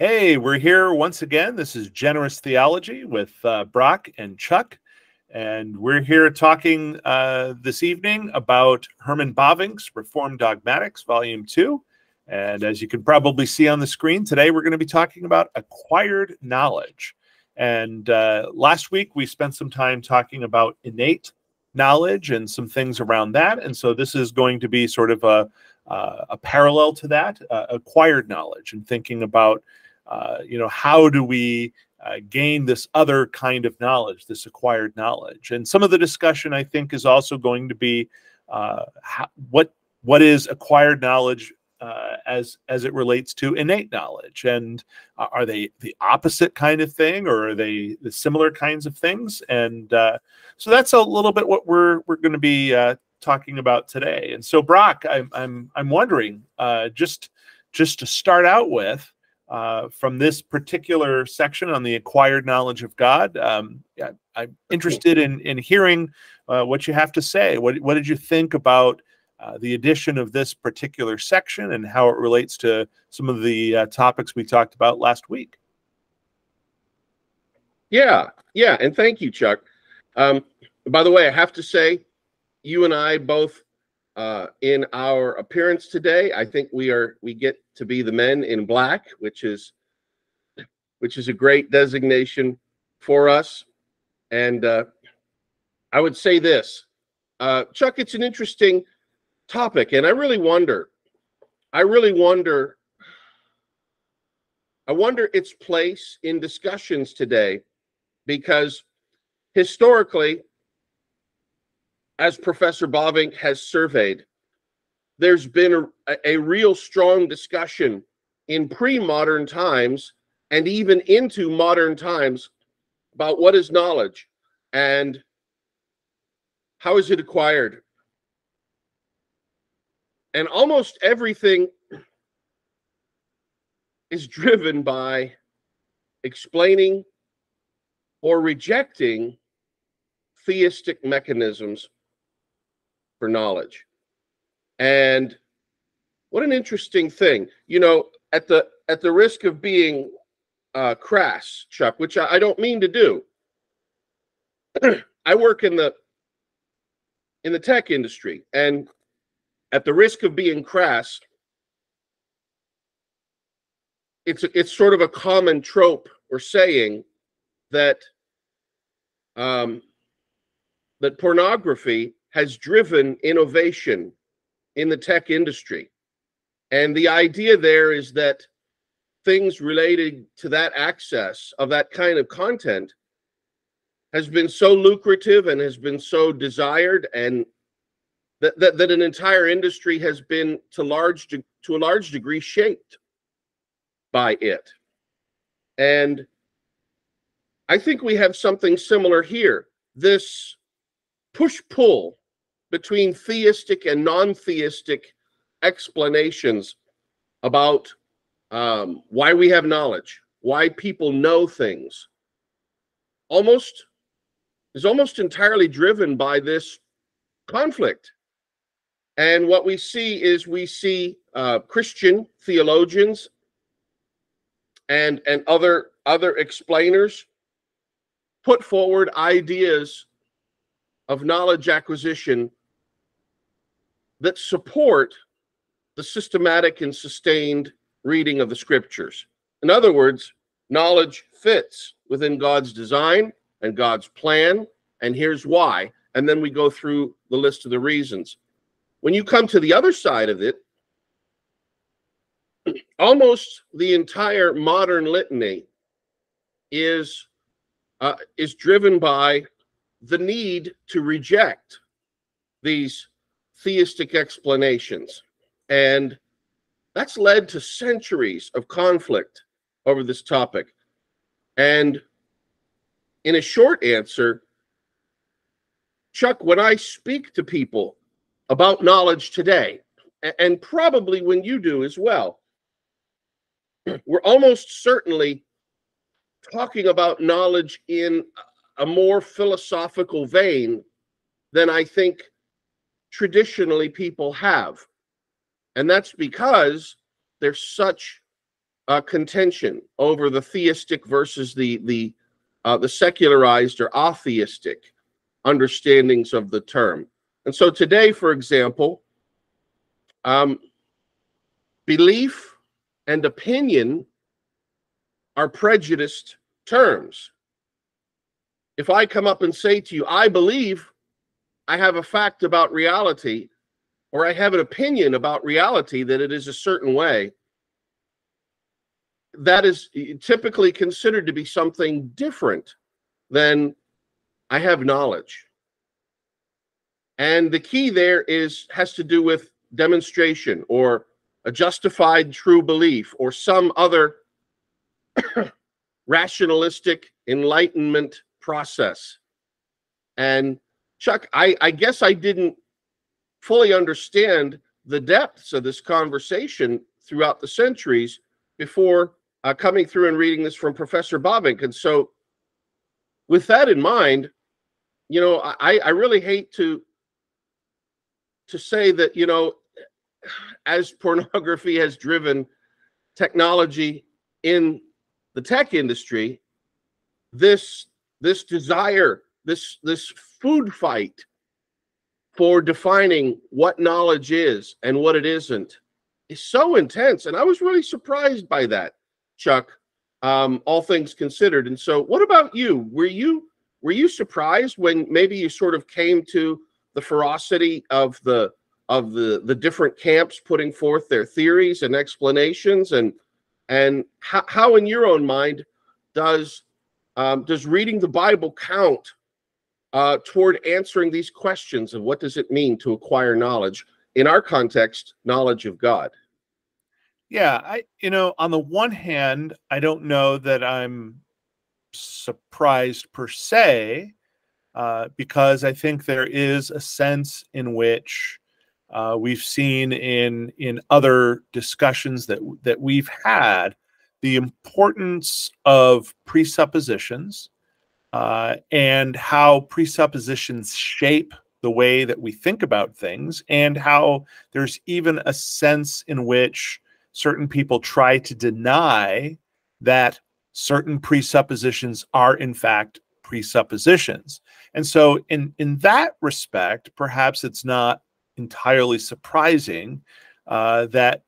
Hey, we're here once again. This is Generous Theology with uh, Brock and Chuck. And we're here talking uh, this evening about Herman Bavinck's Reformed Dogmatics, Volume 2. And as you can probably see on the screen, today we're going to be talking about acquired knowledge. And uh, last week we spent some time talking about innate knowledge and some things around that. And so this is going to be sort of a, uh, a parallel to that, uh, acquired knowledge, and thinking about uh, you know, how do we uh, gain this other kind of knowledge, this acquired knowledge? And some of the discussion, I think, is also going to be uh, how, what what is acquired knowledge uh, as as it relates to innate knowledge, and are they the opposite kind of thing, or are they the similar kinds of things? And uh, so that's a little bit what we're we're going to be talking about today. And so, Brock, I'm I'm I'm wondering just just to start out with uh, from this particular section on the acquired knowledge of God. Um, yeah, I'm interested in in hearing uh, what you have to say. What what did you think about uh, the addition of this particular section and how it relates to some of the uh, topics we talked about last week? Yeah, yeah, and thank you, Chuck. Um, by the way, I have to say, you and I both uh, in our appearance today. I think we are we get to be the men in black, which is which is a great designation for us. And uh, I would say this, uh, Chuck, it's an interesting topic, and I really wonder, I really wonder, I wonder its place in discussions today, because historically, as Professor Bavinck has surveyed, there's been a, a real strong discussion in pre-modern times and even into modern times about what is knowledge and how is it acquired. And almost everything is driven by explaining or rejecting theistic mechanisms for knowledge. And what an interesting thing. You know, at the at the risk of being uh, crass, Chuck, which I, I don't mean to do. I work in the in the tech industry, and at the risk of being crass, it's it's sort of a common trope or saying that um, that pornography has driven innovation in the tech industry. And the idea there is that things related to that access of that kind of content has been so lucrative and has been so desired and that, that, that an entire industry has been to large to, to a large degree shaped by it. And I think we have something similar here. This push pull between theistic and non theistic explanations about um, why we have knowledge, why people know things, almost is almost entirely driven by this conflict. And what we see is we see uh, Christian theologians and and other other explainers put forward ideas of knowledge acquisition that support the systematic and sustained reading of the scriptures. In other words, knowledge fits within God's design and God's plan, and here's why. And then we go through the list of the reasons. When you come to the other side of it, almost the entire modern litany is uh, is driven by the need to reject these theistic explanations. And that's led to centuries of conflict over this topic. And in a short answer, Chuck, when I speak to people about knowledge today, and probably when you do as well, we're almost certainly talking about knowledge in a more philosophical vein than I think traditionally people have. And that's because there's such uh, contention over the theistic versus the the uh, the secularized or atheistic understandings of the term. And so today, for example, um, belief and opinion are prejudiced terms. If I come up and say to you, I believe I have a fact about reality, or I have an opinion about reality that it is a certain way, that is typically considered to be something different than I have knowledge. And the key there is has to do with demonstration or a justified true belief or some other rationalistic enlightenment process. And Chuck, I, I guess I didn't fully understand the depths of this conversation throughout the centuries before uh, coming through and reading this from Professor Bavinck. And so, with that in mind, you know, I, I really hate to to say that you know, as pornography has driven technology in the tech industry, this this desire, this this food fight for defining what knowledge is and what it isn't is so intense. And I was really surprised by that, Chuck, um, all things considered. And so what about you? Were you were you surprised when maybe you sort of came to the ferocity of the of the the different camps putting forth their theories and explanations and and how, how in your own mind does um, does reading the bible count uh, toward answering these questions of what does it mean to acquire knowledge in our context knowledge of god? Yeah i you know on the one hand i don't know that i'm surprised per se uh, because i think there is a sense in which uh, we've seen in in other discussions that that we've had the importance of presuppositions uh, and how presuppositions shape the way that we think about things, and how there's even a sense in which certain people try to deny that certain presuppositions are in fact presuppositions. And so in in that respect, perhaps it's not entirely surprising uh, that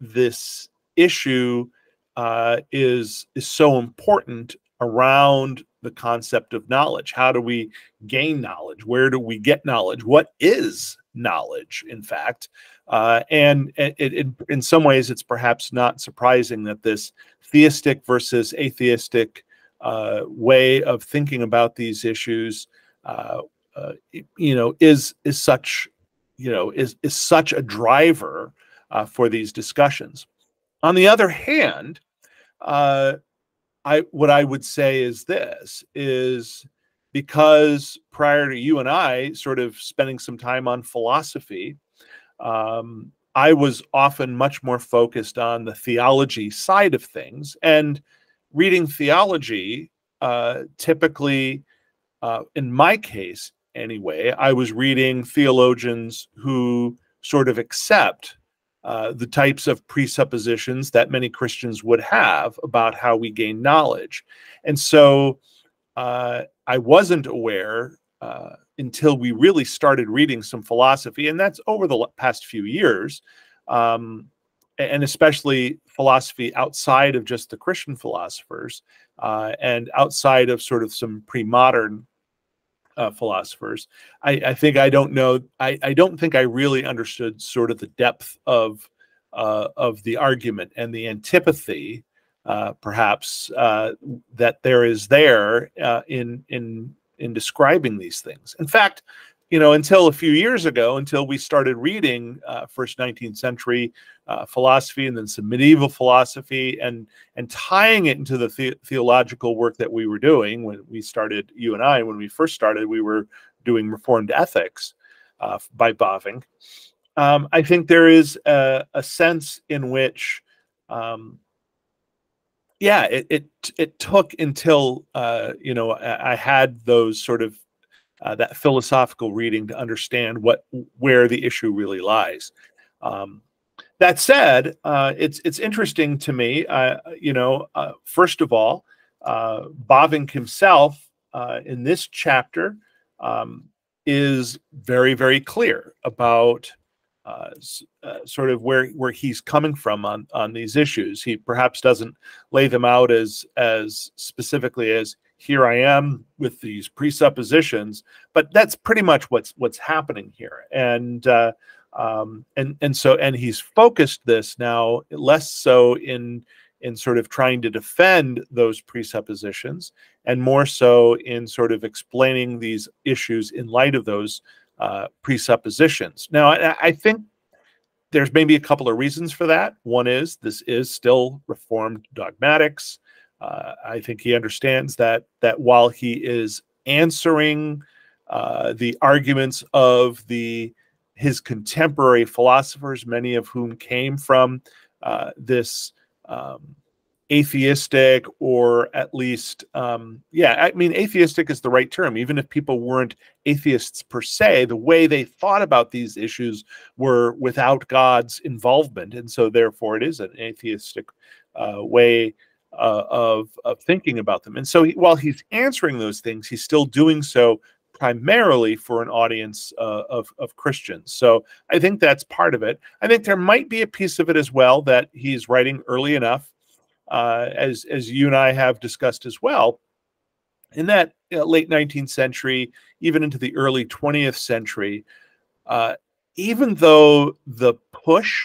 this issue uh, is is so important around the concept of knowledge. How do we gain knowledge? Where do we get knowledge? What is knowledge, in fact? Uh, and it, it, in some ways, it's perhaps not surprising that this theistic versus atheistic uh, way of thinking about these issues, uh, uh you know, is is such you know is is such a driver uh, for these discussions. On the other hand, uh, I what I would say is this is because prior to you and I sort of spending some time on philosophy, um, I was often much more focused on the theology side of things and reading theology. Uh, typically, uh, in my case, anyway, I was reading theologians who sort of accept uh, the types of presuppositions that many Christians would have about how we gain knowledge. And so uh, I wasn't aware uh, until we really started reading some philosophy, and that's over the past few years, um, and especially philosophy outside of just the Christian philosophers uh, and outside of sort of some pre modern uh, philosophers. I, I, think I don't know. I, I, don't think I really understood sort of the depth of uh, of the argument and the antipathy, uh, perhaps uh, that there is there uh, in in in describing these things. In fact, you know, until a few years ago, until we started reading uh, first 19th century uh, philosophy and then some medieval philosophy and and tying it into the, the theological work that we were doing when we started, you and I, when we first started, we were doing Reformed ethics uh, by Bavinck. Um, I think there is a, a sense in which, um, yeah, it, it, it took until uh, you know I, I had those sort of uh, that philosophical reading to understand what where the issue really lies. Um, that said, uh, it's it's interesting to me. Uh, you know, uh, first of all, uh, himself uh, in this chapter um, is very very clear about uh, sort of where where he's coming from on on these issues. He perhaps doesn't lay them out as as specifically as here I am with these presuppositions, but that's pretty much what's what's happening here. And um, and and so and he's focused this now less so in in sort of trying to defend those presuppositions and more so in sort of explaining these issues in light of those uh, presuppositions. Now, I, I think there's maybe a couple of reasons for that. One is this is still Reformed dogmatics. Uh, I think he understands that that while he is answering uh, the arguments of the his contemporary philosophers, many of whom came from uh, this um, atheistic or at least, um, yeah, I mean, atheistic is the right term. Even if people weren't atheists per se, the way they thought about these issues were without God's involvement. And so, therefore, it is an atheistic uh, way. Uh, of of thinking about them, and so he, while he's answering those things, he's still doing so primarily for an audience uh, of, of Christians. So I think that's part of it. I think there might be a piece of it as well that he's writing early enough, uh, as, as you and I have discussed as well, in that uh, late 19th century, even into the early 20th century, uh, even though the push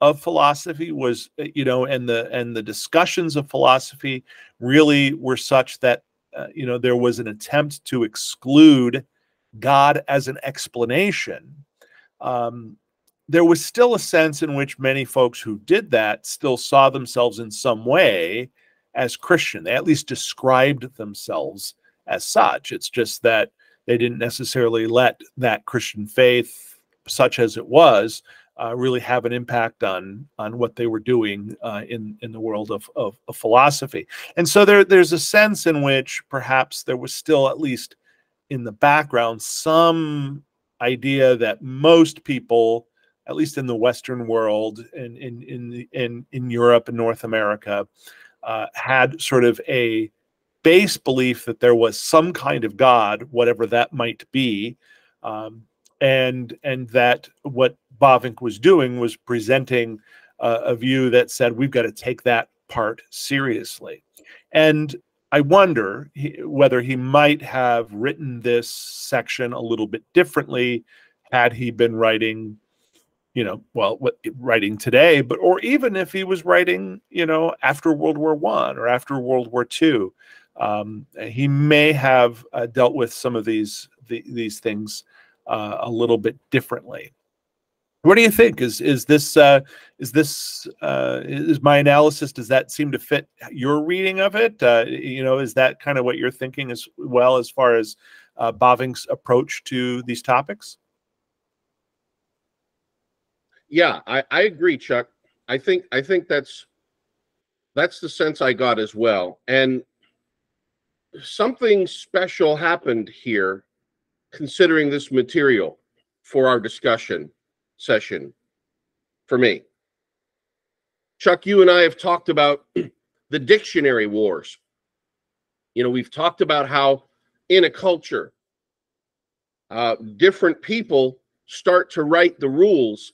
of philosophy was you know and the and the discussions of philosophy really were such that uh, you know, there was an attempt to exclude God as an explanation. Um, there was still a sense in which many folks who did that still saw themselves in some way as Christian. They at least described themselves as such. It's just that they didn't necessarily let that Christian faith, such as it was, uh, really have an impact on on what they were doing uh, in in the world of, of, of philosophy. And so there there's a sense in which perhaps there was still at least in the background some idea that most people, at least in the Western world, and in in in, in Europe and North America, uh, had sort of a base belief that there was some kind of God, whatever that might be. Um, and and that what Bavinck was doing was presenting uh, a view that said we've got to take that part seriously. And I wonder he, whether he might have written this section a little bit differently had he been writing, you know, well, what writing today, but or even if he was writing, you know, after World War One or after World War Two, um, he may have uh, dealt with some of these the, these things uh, a little bit differently. What do you think? Is is this uh, is this uh, is my analysis? Does that seem to fit your reading of it? Uh, you know, is that kind of what you're thinking as well as far as uh, Bavinck's approach to these topics? Yeah, I, I agree, Chuck. I think I think that's that's the sense I got as well. And something special happened here considering this material for our discussion session for me. Chuck, you and I have talked about the dictionary wars. You know, we've talked about how in a culture, uh, different people start to write the rules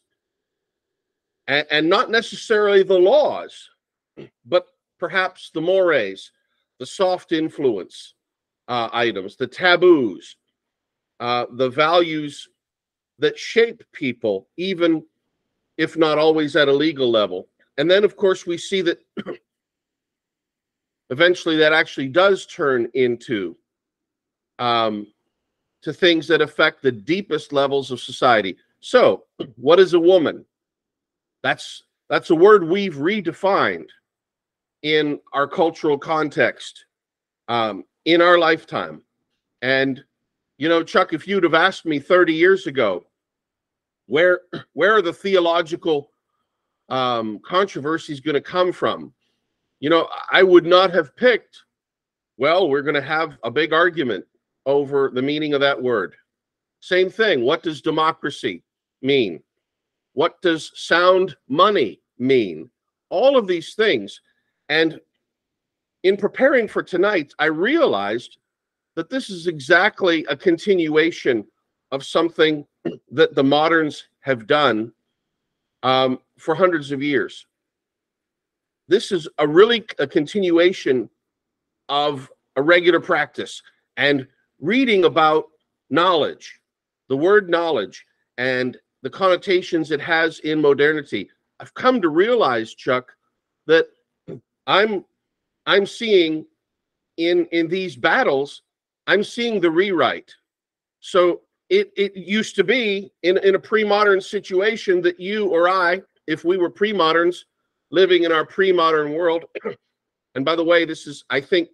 and, and not necessarily the laws, but perhaps the mores, the soft influence uh, items, the taboos, uh, the values that shape people, even if not always at a legal level. And then, of course, we see that eventually that actually does turn into um, to things that affect the deepest levels of society. So, what is a woman? That's that's a word we've redefined in our cultural context um, in our lifetime, and you know, Chuck, if you'd have asked me 30 years ago, where where are the theological um, controversies going to come from? You know, I would not have picked. Well, we're going to have a big argument over the meaning of that word. Same thing. What does democracy mean? What does sound money mean? All of these things. And in preparing for tonight, I realized that this is exactly a continuation of something that the moderns have done um, for hundreds of years. This is a really a continuation of a regular practice and reading about knowledge, the word knowledge, and the connotations it has in modernity. I've come to realize, Chuck, that I'm I'm seeing in in these battles, I'm seeing the rewrite. So it it used to be in in a pre-modern situation that you or I, if we were pre-moderns living in our pre-modern world, and by the way, this is I think,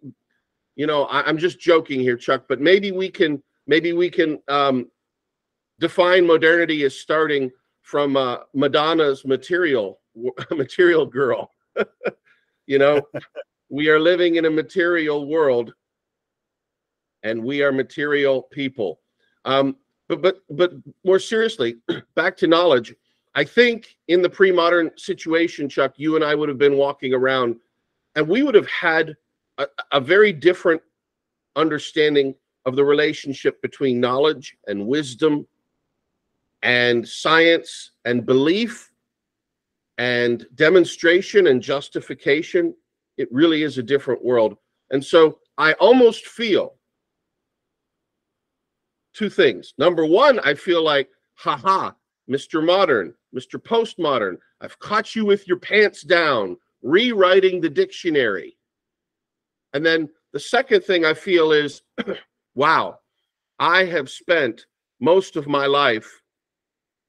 you know, I, am just joking here, Chuck, but maybe we can maybe we can um, define modernity as starting from uh, Madonna's material material girl. you know, we are living in a material world and we are material people. Um, but but but more seriously, back to knowledge. I think in the pre-modern situation, Chuck, you and I would have been walking around, and we would have had a, a very different understanding of the relationship between knowledge and wisdom and science and belief and demonstration and justification it really is a different world. And so I almost feel two things. Number one, I feel like, haha, Mr. Modern, Mr. Postmodern, I've caught you with your pants down, rewriting the dictionary. And then the second thing I feel is, wow, I have spent most of my life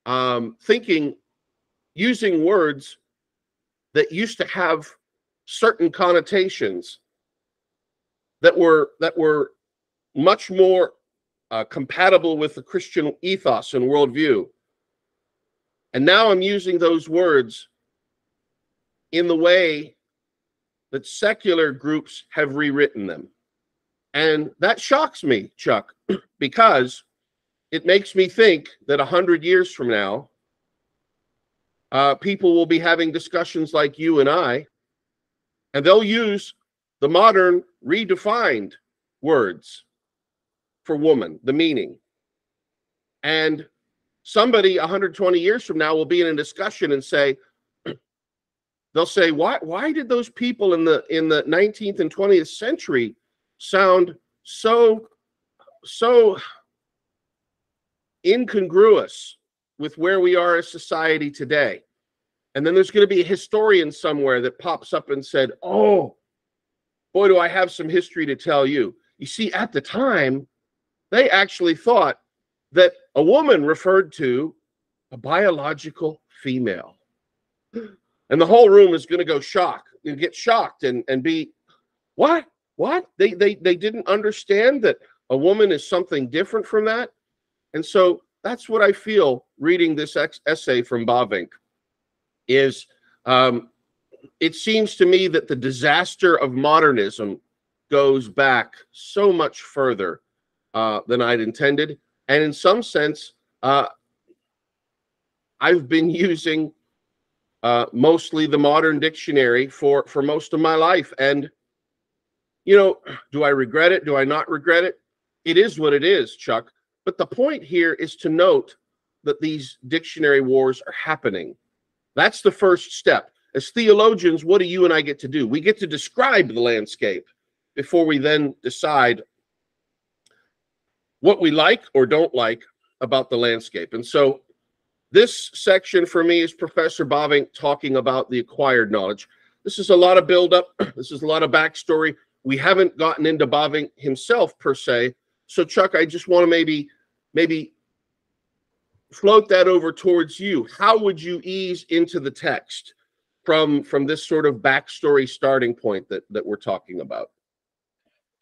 um, thinking, using words that used to have certain connotations that were that were much more uh, compatible with the Christian ethos and worldview. And now I'm using those words in the way that secular groups have rewritten them. And that shocks me, Chuck, because it makes me think that a hundred years from now, uh, people will be having discussions like you and I and they'll use the modern redefined words for woman, the meaning. And somebody 120 years from now will be in a discussion and say, they'll say, why, why did those people in the in the 19th and 20th century sound so so incongruous with where we are as society today? And then there's going to be a historian somewhere that pops up and said, Oh, boy, do I have some history to tell you. You see, at the time, they actually thought that a woman referred to a biological female. And the whole room is going to go shock and get shocked and, and be, what? What? They, they, they didn't understand that a woman is something different from that. And so that's what I feel reading this ex- essay from Bavinck is um, it seems to me that the disaster of modernism goes back so much further uh, than I'd intended. And in some sense, uh, I've been using uh, mostly the modern dictionary for, for most of my life. And, you know, do I regret it? Do I not regret it? It is what it is, Chuck. But the point here is to note that these dictionary wars are happening. That's the first step. As theologians, what do you and I get to do? We get to describe the landscape before we then decide what we like or don't like about the landscape. And so this section for me is Professor Bavinck talking about the acquired knowledge. This is a lot of buildup. This is a lot of backstory. We haven't gotten into Bavinck himself per se. So Chuck, I just want to maybe maybe float that over towards you. How would you ease into the text from from this sort of backstory starting point that that we're talking about?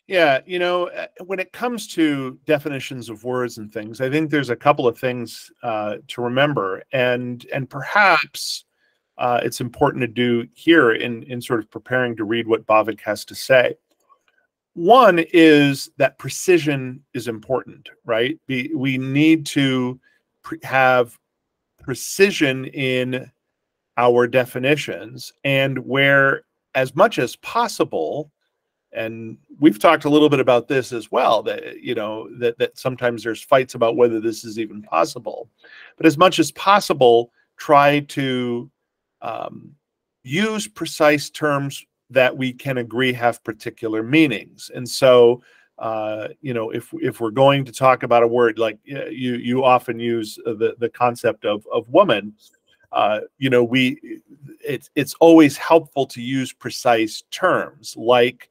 Yeah, you know, uh, when it comes to definitions of words and things, I think there's a couple of things uh, to remember, and and perhaps uh, it's important to do here in in sort of preparing to read what Bavinck has to say. One is that precision is important, right? we need to have precision in our definitions and where as much as possible and we've talked a little bit about this as well that you know that that sometimes there's fights about whether this is even possible. But as much as possible try to um, use precise terms that we can agree have particular meanings. And so uh, you know if if we're going to talk about a word like you you often use the the concept of of woman uh, you know we it's it's always helpful to use precise terms like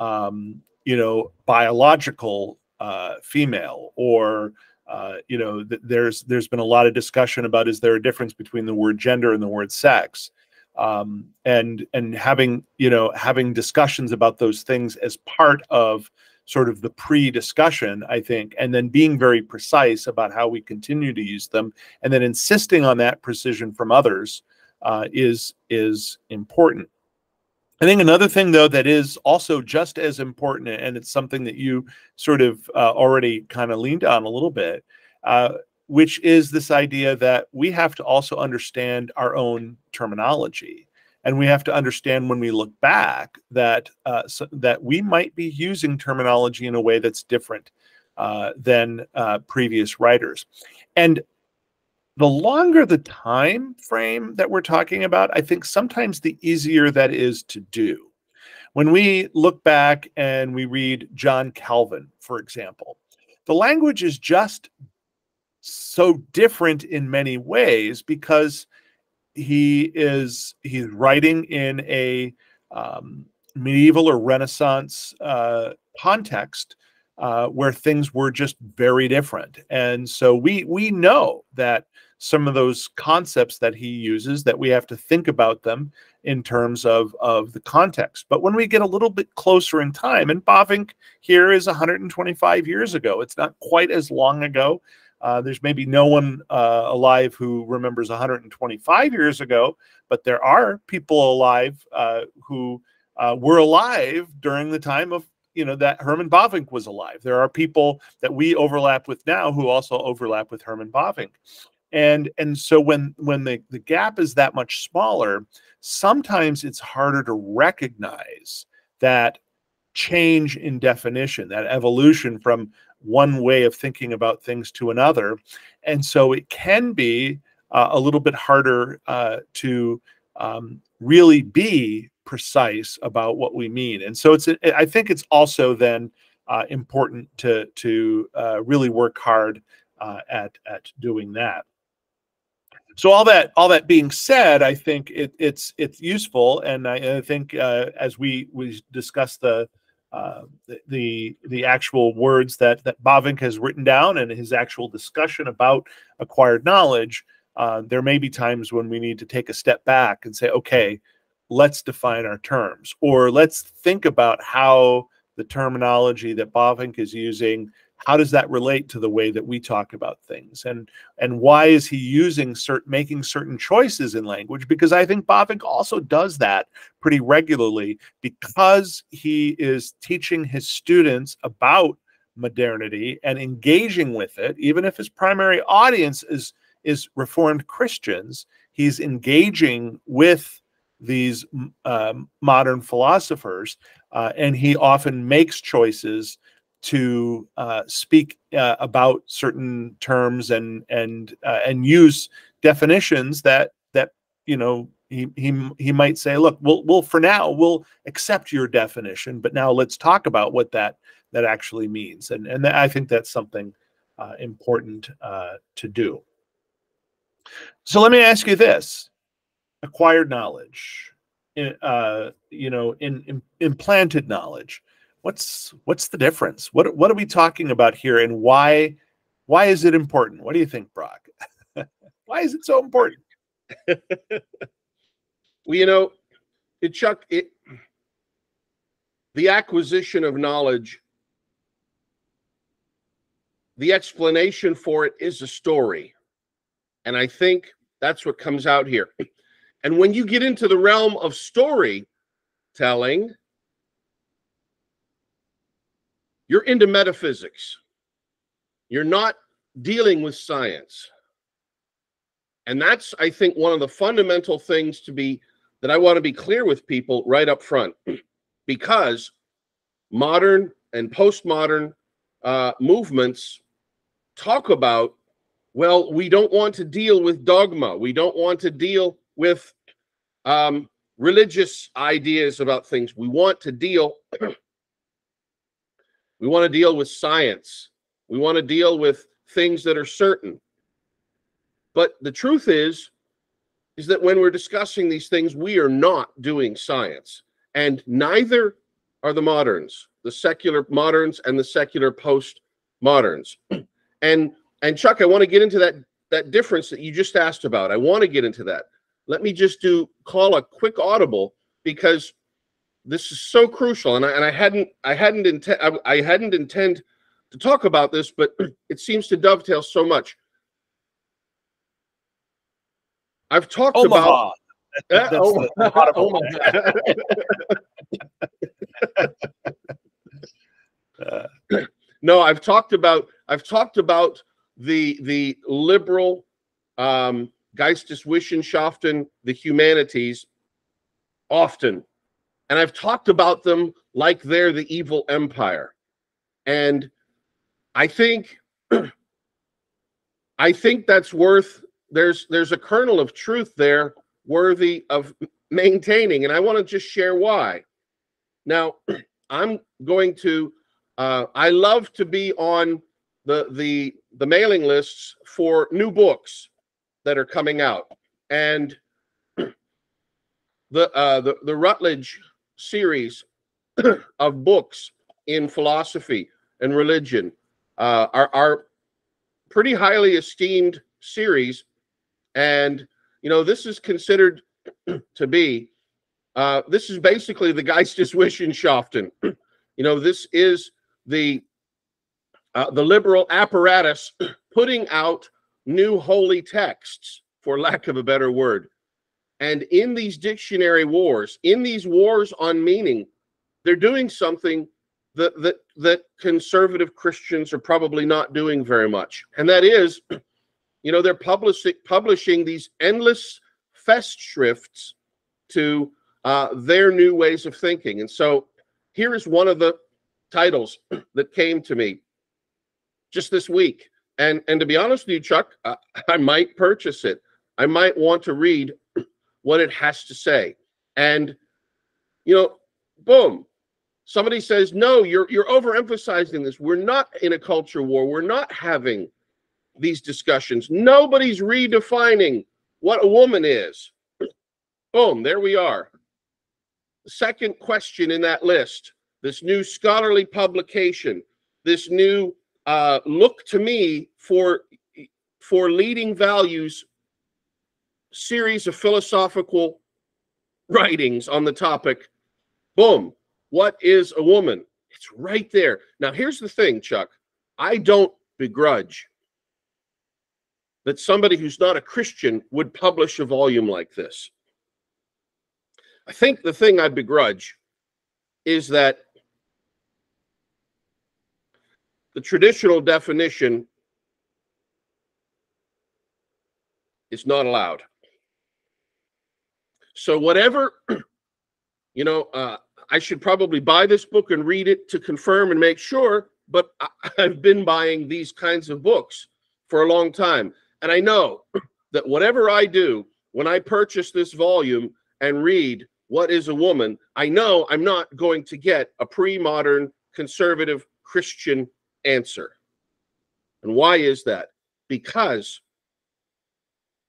um, you know, biological uh, female or uh, you know, th- there's there's been a lot of discussion about is there a difference between the word gender and the word sex, um, and and having you know having discussions about those things as part of sort of the pre-discussion, I think, and then being very precise about how we continue to use them, and then insisting on that precision from others uh, is is important. I think another thing, though, that is also just as important, and it's something that you sort of uh, already kind of leaned on a little bit, uh, which is this idea that we have to also understand our own terminology, and we have to understand when we look back that uh, so, that we might be using terminology in a way that's different uh, than uh, previous writers, and the longer the time frame that we're talking about, I think sometimes the easier that is to do. When we look back and we read John Calvin, for example, the language is just so different in many ways because he is he's writing in a um, medieval or Renaissance uh, context uh, where things were just very different, and so we we know that some of those concepts that he uses that we have to think about them in terms of of the context. But when we get a little bit closer in time and Bavinck here is 125 years ago it's not quite as long ago. Uh, there's maybe no one uh, alive who remembers 125 years ago but there are people alive uh, who uh, were alive during the time of you know that Herman Bavinck was alive. There are people that we overlap with now who also overlap with Herman Bavinck and and so when when the, the gap is that much smaller sometimes it's harder to recognize that change in definition that evolution from one way of thinking about things to another. And so it can be uh, a little bit harder uh, to um, really be precise about what we mean. And so it's i think it's also then uh, important to to uh, really work hard uh, at at doing that so all that all that being said, I think it, it's it's useful, and I, I think uh, as we we discuss the, uh, the the actual words that that Bavinck has written down and his actual discussion about acquired knowledge, uh, there may be times when we need to take a step back and say, okay, let's define our terms, or let's think about how the terminology that Bavinck is using how does that relate to the way that we talk about things? And and why is he using certain making certain choices in language? Because i think Bavinck also does that pretty regularly because he is teaching his students about modernity and engaging with it. Even if his primary audience is is reformed christians he's engaging with these um, modern philosophers uh, and he often makes choices to uh, speak uh, about certain terms and and uh, and use definitions that that you know he he he might say look we'll we'll for now we'll accept your definition but now let's talk about what that that actually means. And and I think that's something uh, important uh, to do. So let me ask you this. Acquired knowledge uh, you know in, in implanted knowledge what's what's the difference? What what are we talking about here, and why why is it important? What do you think, Brock? why is it so important? well, you know, it, Chuck, it the acquisition of knowledge, the explanation for it is a story, and I think that's what comes out here. And when you get into the realm of storytelling, you're into metaphysics. You're not dealing with science. And that's, I think, one of the fundamental things to be that I want to be clear with people right up front, because modern and postmodern uh, movements talk about, well, we don't want to deal with dogma. We don't want to deal with um, religious ideas about things. We want to deal. we want to deal with science. We want to deal with things that are certain. But the truth is, is that when we're discussing these things, we are not doing science, and neither are the moderns, the secular moderns and the secular post moderns. And and Chuck, I want to get into that that difference that you just asked about. I want to get into that. Let me just do call a quick audible because this is so crucial, and I, and I hadn't I hadn't intend I, I hadn't intend to talk about this, but it seems to dovetail so much. I've talked Omaha. about. That- that's Oh, the- the. Omaha. Uh, No, I've talked about I've talked about the the liberal um Geisteswissenschaften, the humanities often. And I've talked about them like they're the evil empire. And I think I think that's worth there's there's a kernel of truth there worthy of maintaining and I want to just share why. Now, I'm going to uh, I love to be on the the the mailing lists for new books that are coming out, and the uh, the the Routledge series of books in philosophy and religion uh, are pretty highly esteemed series, and you know this is considered to be uh, this is basically the Geisteswissenschaften. you know this is the uh, the liberal apparatus putting out new holy texts, for lack of a better word. And in these dictionary wars, in these wars on meaning, they're doing something that that that conservative Christians are probably not doing very much, and that is, you know, they're publishing publishing these endless festschrifts to uh, their new ways of thinking. And so, here is one of the titles that came to me just this week. And and to be honest with you, Chuck, uh, I might purchase it. I might want to read what it has to say. And you know, boom. Somebody says, "No, you're you're overemphasizing this. We're not in a culture war. We're not having these discussions. Nobody's redefining what a woman is." Boom, there we are. Second question in that list this new scholarly publication, this new uh, look to me for for leading values series of philosophical writings on the topic. Boom. What is a woman? It's right there. Now, here's the thing, Chuck. I don't begrudge that somebody who's not a Christian would publish a volume like this. I think the thing I begrudge is that the traditional definition is not allowed. So whatever, you know, uh, I should probably buy this book and read it to confirm and make sure. But I, I've been buying these kinds of books for a long time, and I know that whatever I do when I purchase this volume and read what is a woman, I know I'm not going to get a pre-modern conservative Christian answer. And why is that? Because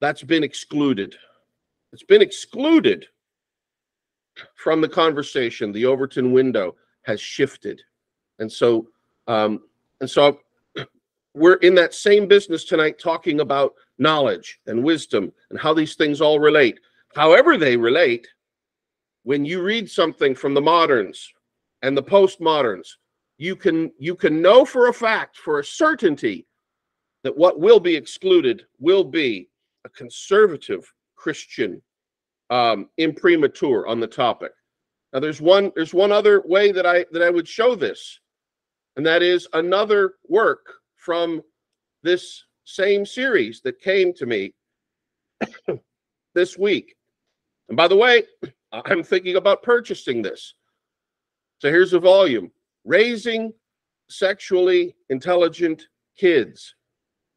that's been excluded. It's been excluded from the conversation. The Overton window has shifted. And so, um, and so we're in that same business tonight talking about knowledge and wisdom and how these things all relate. However, they relate, when you read something from the moderns and the postmoderns, you can you can know for a fact, for a certainty, that what will be excluded will be a conservative Christian um, imprimatur on the topic. Now, there's one there's one other way that I that I would show this, and that is another work from this same series that came to me, this week. And by the way, I'm thinking about purchasing this. So here's a volume Raising Sexually Intelligent Kids,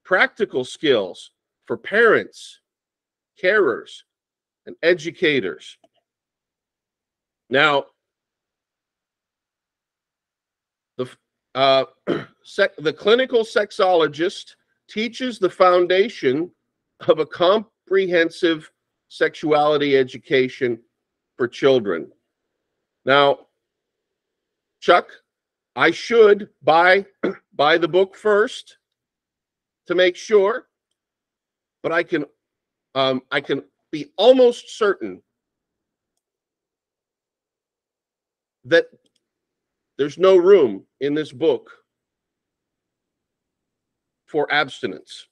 Practical Skills for Parents, Carers, and Educators. Now, the, uh, sec- the clinical sexologist teaches the foundation of a comprehensive sexuality education for children. Now, Chuck, I should buy buy the book first to make sure, but I can um, I can be almost certain that there's no room in this book for abstinence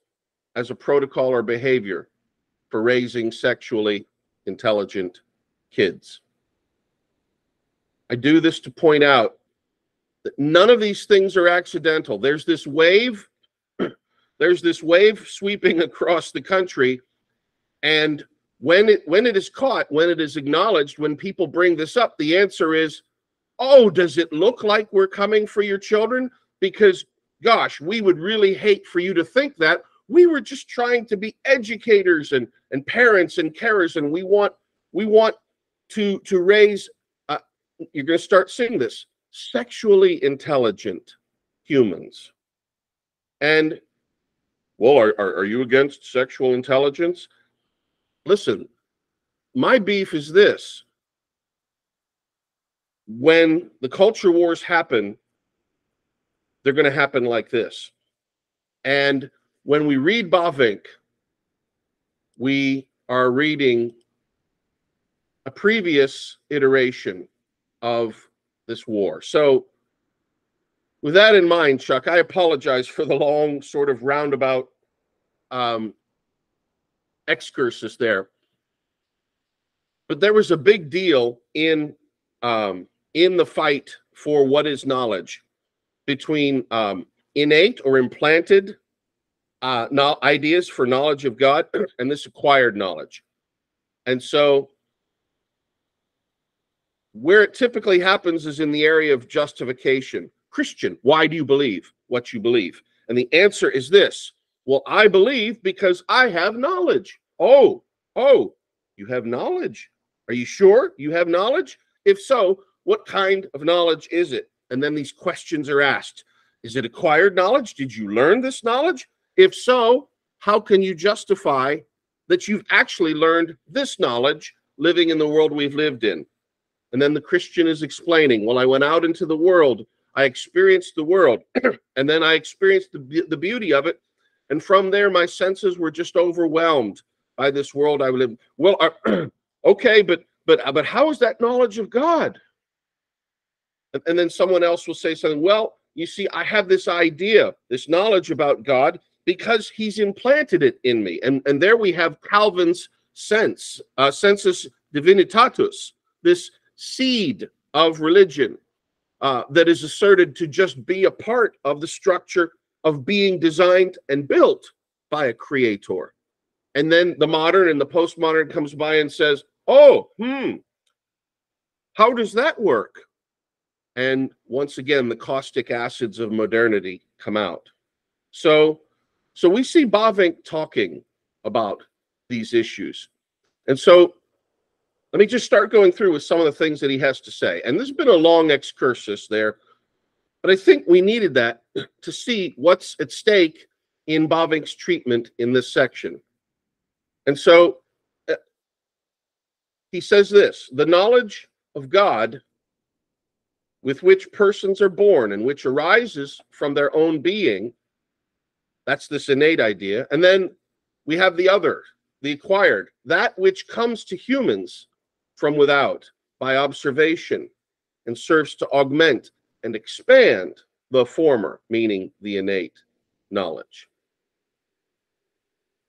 as a protocol or behavior for raising sexually intelligent kids. I do this to point out that none of these things are accidental. There's this wave, there's this wave sweeping across the country, and when it when it is caught, when it is acknowledged, when people bring this up, the answer is, "Oh, does it look like we're coming for your children?" Because gosh, we would really hate for you to think that. We were just trying to be educators and and parents and carers, and we want we want to to raise. Uh, you're going to start seeing this sexually intelligent humans. And well, are, are, are you against sexual intelligence? Listen, my beef is this. When the culture wars happen, they're going to happen like this. And when we read Bavinck, we are reading a previous iteration of this war. So, with that in mind, Chuck, I apologize for the long, sort of roundabout um, excursus there. But there was a big deal in um, in the fight for what is knowledge between um, innate or implanted uh, no, ideas for knowledge of God and this acquired knowledge. And so where it typically happens is in the area of justification. Christian, why do you believe what you believe? And the answer is this Well, I believe because I have knowledge. Oh, oh, you have knowledge. Are you sure you have knowledge? If so, what kind of knowledge is it? And then these questions are asked Is it acquired knowledge? Did you learn this knowledge? If so, how can you justify that you've actually learned this knowledge living in the world we've lived in? And then the Christian is explaining, well, I went out into the world, I experienced the world, and then I experienced the, the beauty of it. And from there, my senses were just overwhelmed by this world I live. Well, uh, okay, but but but how is that knowledge of God? And, and then someone else will say something. Well, you see, I have this idea, this knowledge about God, because He's implanted it in me. And and there we have Calvin's sense, uh, sensus divinitatis, this seed of religion uh, that is asserted to just be a part of the structure of being designed and built by a creator. And then the modern and the postmodern comes by and says, oh, hmm, how does that work? And once again, the caustic acids of modernity come out. So, so we see Bavinck talking about these issues. And so let me just start going through with some of the things that he has to say. And this has been a long excursus there, but I think we needed that to see what's at stake in Bavinck's treatment in this section. And so uh, he says this the knowledge of God with which persons are born and which arises from their own being. That's this innate idea. And then we have the other, the acquired, that which comes to humans from without by observation and serves to augment and expand the former, meaning the innate knowledge.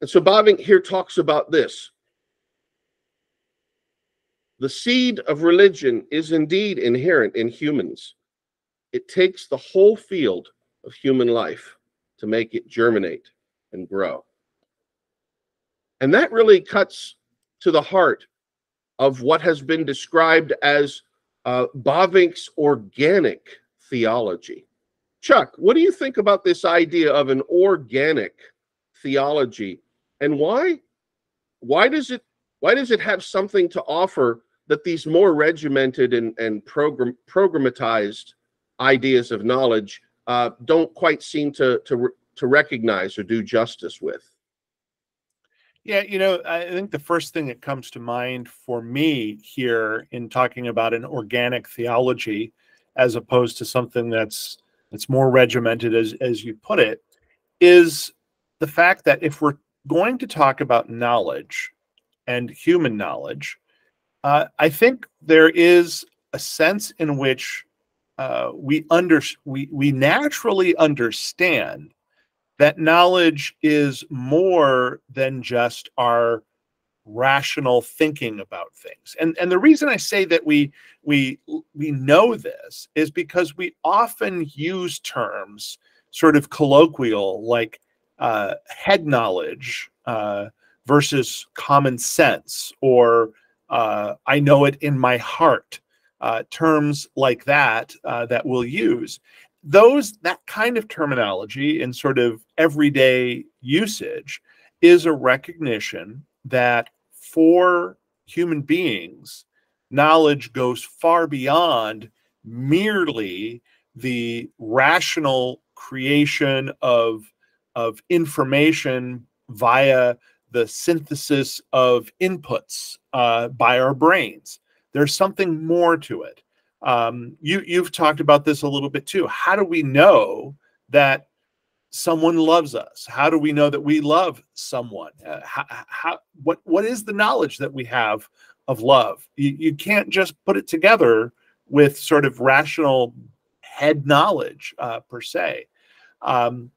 And so Bavinck here talks about this. The seed of religion is indeed inherent in humans. It takes the whole field of human life to make it germinate and grow. And that really cuts to the heart of what has been described as uh, Bavinck's organic theology. Chuck, what do you think about this idea of an organic theology, and why? Why does it? Why does it have something to offer that these more regimented and, and program programmatized ideas of knowledge uh, don't quite seem to to to recognize or do justice with? Yeah, you know, I think the first thing that comes to mind for me here in talking about an organic theology, as opposed to something that's that's more regimented, as as you put it, is the fact that if we're going to talk about knowledge and human knowledge, uh, I think there is a sense in which uh, we under we we naturally understand that knowledge is more than just our rational thinking about things. And and the reason I say that we we we know this is because we often use terms sort of colloquial like uh, head knowledge uh, versus common sense or uh, I know it in my heart uh, terms like that uh, that we'll use those that kind of terminology in sort of everyday usage is a recognition that for human beings knowledge goes far beyond merely the rational creation of of information via the synthesis of inputs uh, by our brains there's something more to it um, you you've talked about this a little bit too. How do we know that someone loves us? How do we know that we love someone? Uh, how, how what what is the knowledge that we have of love? You, you can't just put it together with sort of rational head knowledge uh, per se. Um,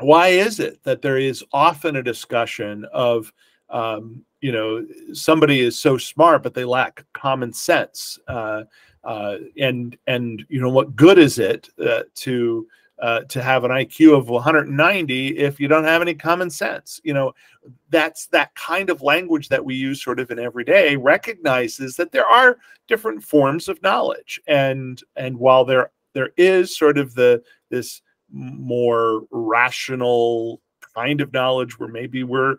why is it that there is often a discussion of um, you know somebody is so smart but they lack common sense uh, uh, and and you know what good is it uh, to uh, to have an IQ of 190 if you don't have any common sense? You know, that's that kind of language that we use sort of in everyday recognizes that there are different forms of knowledge, and and while there there is sort of the this more rational kind of knowledge where maybe we're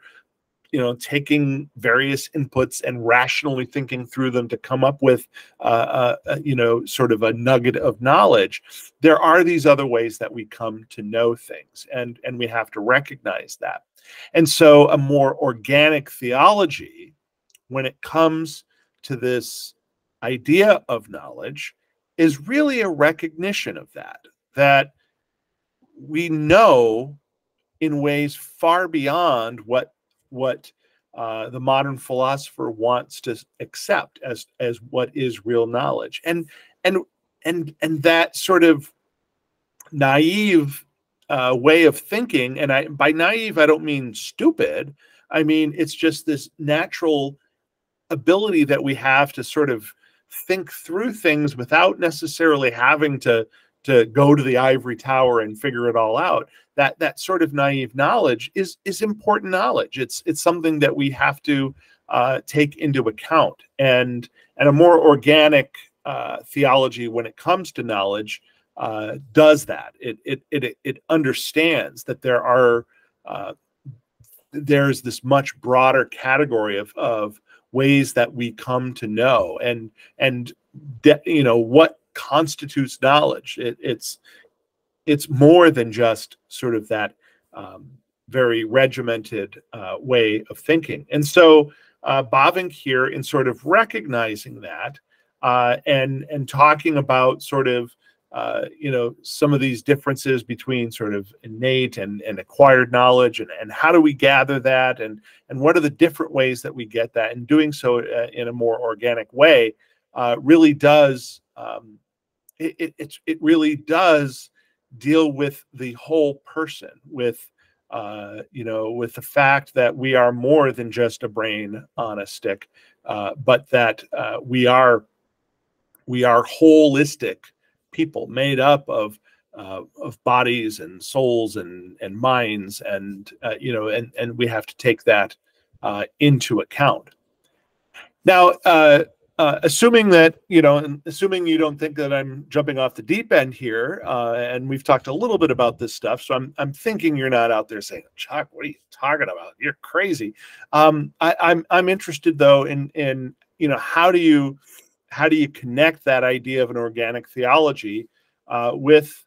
you know taking various inputs and rationally thinking through them to come up with uh, uh, uh, you know sort of a nugget of knowledge there are these other ways that we come to know things and and we have to recognize that. And so a more organic theology when it comes to this idea of knowledge is really a recognition of that that we know in ways far beyond what what uh, the modern philosopher wants to accept as as what is real knowledge. And and and and that sort of naive uh, way of thinking and i by naive i don't mean stupid. I mean it's just this natural ability that we have to sort of think through things without necessarily having to to go to the ivory tower and figure it all out. That that sort of naive knowledge is is important knowledge. It's it's something that we have to uh, take into account. And and a more organic uh, theology when it comes to knowledge uh, does that. It, it it it understands that there are uh, there's this much broader category of of ways that we come to know and and you know what constitutes knowledge. It, it's it's more than just sort of that um, very regimented uh, way of thinking. And so uh, Bavinck here, in sort of recognizing that uh, and and talking about sort of uh, you know some of these differences between sort of innate and, and acquired knowledge and, and how do we gather that and and what are the different ways that we get that and doing so uh, in a more organic way uh, really does um, it, it, it really does deal with the whole person with uh, you know with the fact that we are more than just a brain on a stick uh, but that uh, we are we are holistic people made up of uh, of bodies and souls and and minds and uh, you know and and we have to take that uh, into account. Now, uh, assuming that you know, and assuming you don't think that I'm jumping off the deep end here, uh, and we've talked a little bit about this stuff, so I'm I'm thinking you're not out there saying, "Chuck, what are you talking about? You're crazy." Um, I, I'm I'm interested though in in you know how do you how do you connect that idea of an organic theology uh, with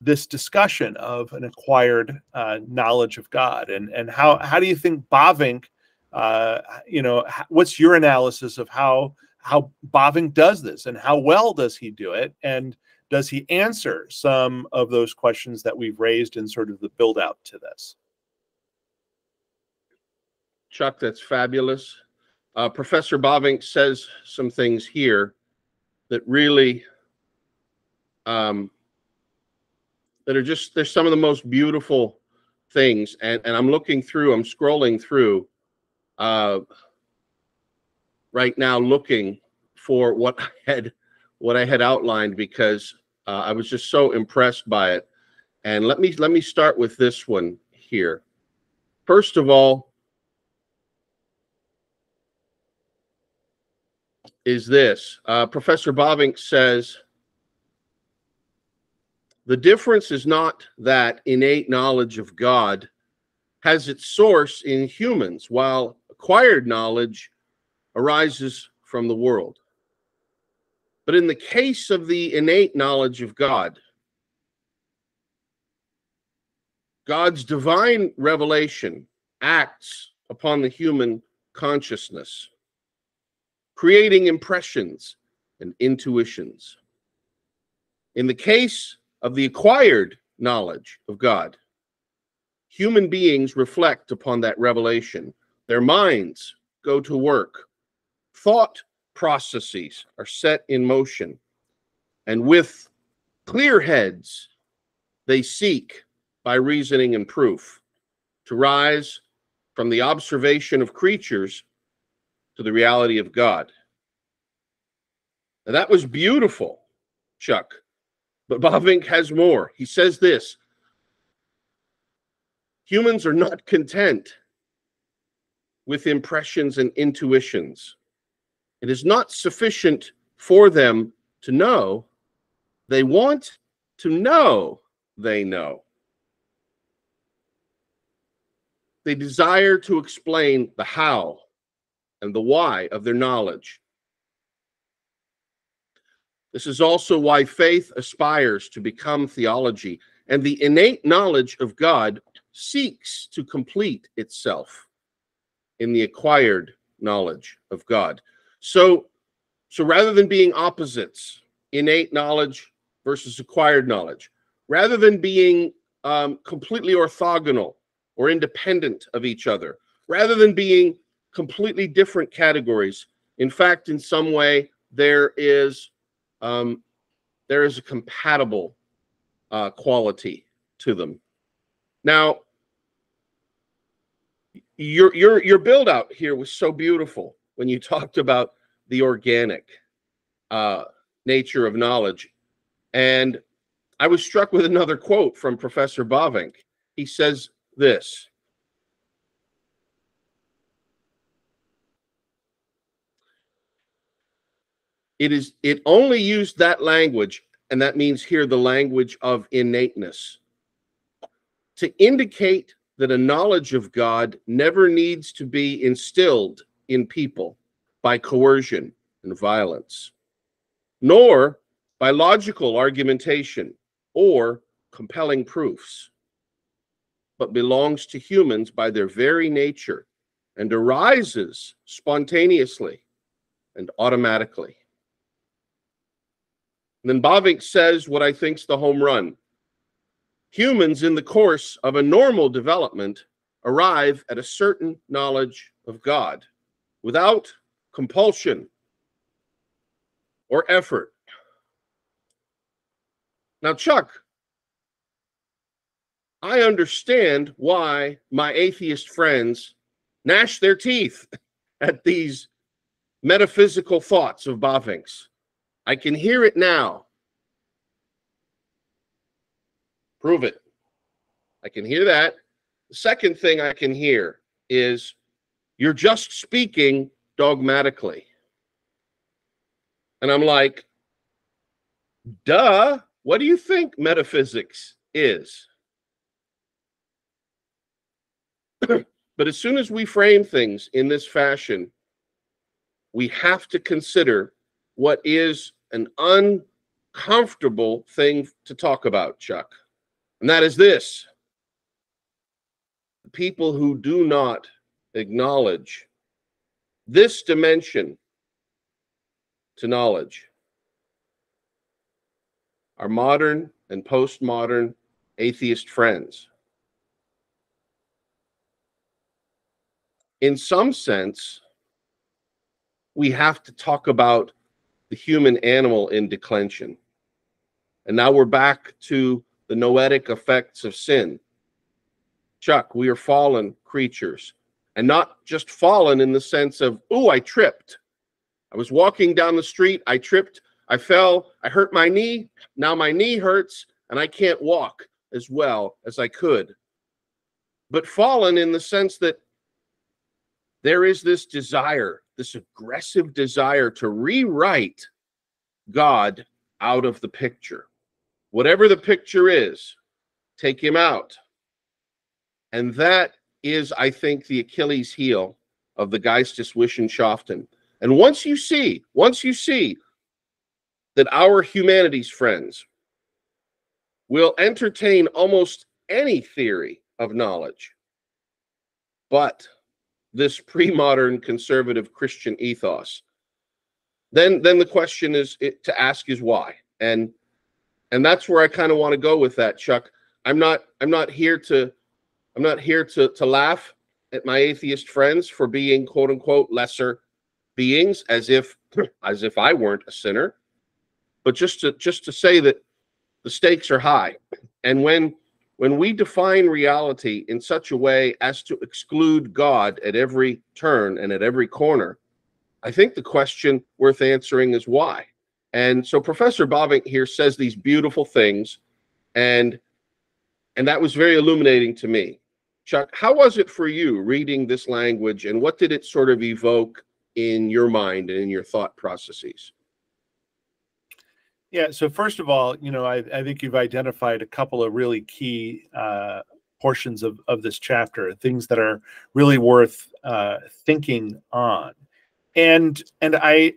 this discussion of an acquired uh, knowledge of God, and and how how do you think Bavinck, uh, you know, what's your analysis of how how Bavinck does this, and how well does he do it, and does he answer some of those questions that we've raised in sort of the build out to this? Chuck, that's fabulous. Uh, Professor Bavinck says some things here that really um, that are just they're some of the most beautiful things and and i'm looking through i'm scrolling through uh right now looking for what i had what i had outlined because uh, i was just so impressed by it. And let me let me start with this one here. First of all is this uh, professor bavinck says the difference is not that innate knowledge of God has its source in humans, while acquired knowledge arises from the world. But in the case of the innate knowledge of God, God's divine revelation acts upon the human consciousness, creating impressions and intuitions. In the case of the acquired knowledge of God. Human beings reflect upon that revelation. Their minds go to work. Thought processes are set in motion. And with clear heads, they seek, by reasoning and proof, to rise from the observation of creatures to the reality of God. Now, that was beautiful, Chuck. But Bavinck has more. He says this humans are not content with impressions and intuitions. It is not sufficient for them to know. They want to know they know. They desire to explain the how and the why of their knowledge. This is also why faith aspires to become theology, and the innate knowledge of God seeks to complete itself in the acquired knowledge of God. So, so rather than being opposites, innate knowledge versus acquired knowledge, rather than being um, completely orthogonal or independent of each other, rather than being completely different categories, in fact, in some way, there is um, there is a compatible uh, quality to them. Now, your your your build out here was so beautiful when you talked about the organic uh, nature of knowledge, and I was struck with another quote from Professor Bavinck. He says this. It is it only used that language, and that means here the language of innateness, to indicate that a knowledge of God never needs to be instilled in people by coercion and violence, nor by logical argumentation or compelling proofs, but belongs to humans by their very nature and arises spontaneously and automatically. And then Bavinck says what I think's the home run. Humans, in the course of a normal development, arrive at a certain knowledge of God without compulsion or effort. Now, Chuck, I understand why my atheist friends gnash their teeth at these metaphysical thoughts of Bavinck's. I can hear it now. Prove it. I can hear that. The second thing I can hear is You're just speaking dogmatically. And I'm like, duh, what do you think metaphysics is? but as soon as we frame things in this fashion, we have to consider what is an uncomfortable thing to talk about, Chuck. And that is this people who do not acknowledge this dimension to knowledge Our modern and postmodern atheist friends. In some sense, we have to talk about the human animal in declension. And now we're back to the noetic effects of sin. Chuck, we are fallen creatures. And not just fallen in the sense of, oh, I tripped. I was walking down the street, I tripped, I fell, I hurt my knee. Now my knee hurts, and I can't walk as well as I could. But fallen in the sense that there is this desire, this aggressive desire to rewrite God out of the picture. Whatever the picture is, take him out. And that is, I think, the Achilles heel of the Geisteswissenschaften. And once you see, once you see that our humanities friends will entertain almost any theory of knowledge, but this pre-modern conservative Christian ethos, then then the question is it, to ask is why, and and that's where I kind of want to go with that, Chuck. I'm not I'm not here to I'm not here to to laugh at my atheist friends for being quote unquote lesser beings, as if as if I weren't a sinner, but just to just to say that the stakes are high, and when when we define reality in such a way as to exclude God at every turn and at every corner, I think the question worth answering is why. And so Professor Bavinck here says these beautiful things, and and that was very illuminating to me. Chuck, how was it for you reading this language, and what did it sort of evoke in your mind and in your thought processes? Yeah. So first of all, you know, I, I think you've identified a couple of really key uh, portions of, of this chapter, things that are really worth uh, thinking on. And and I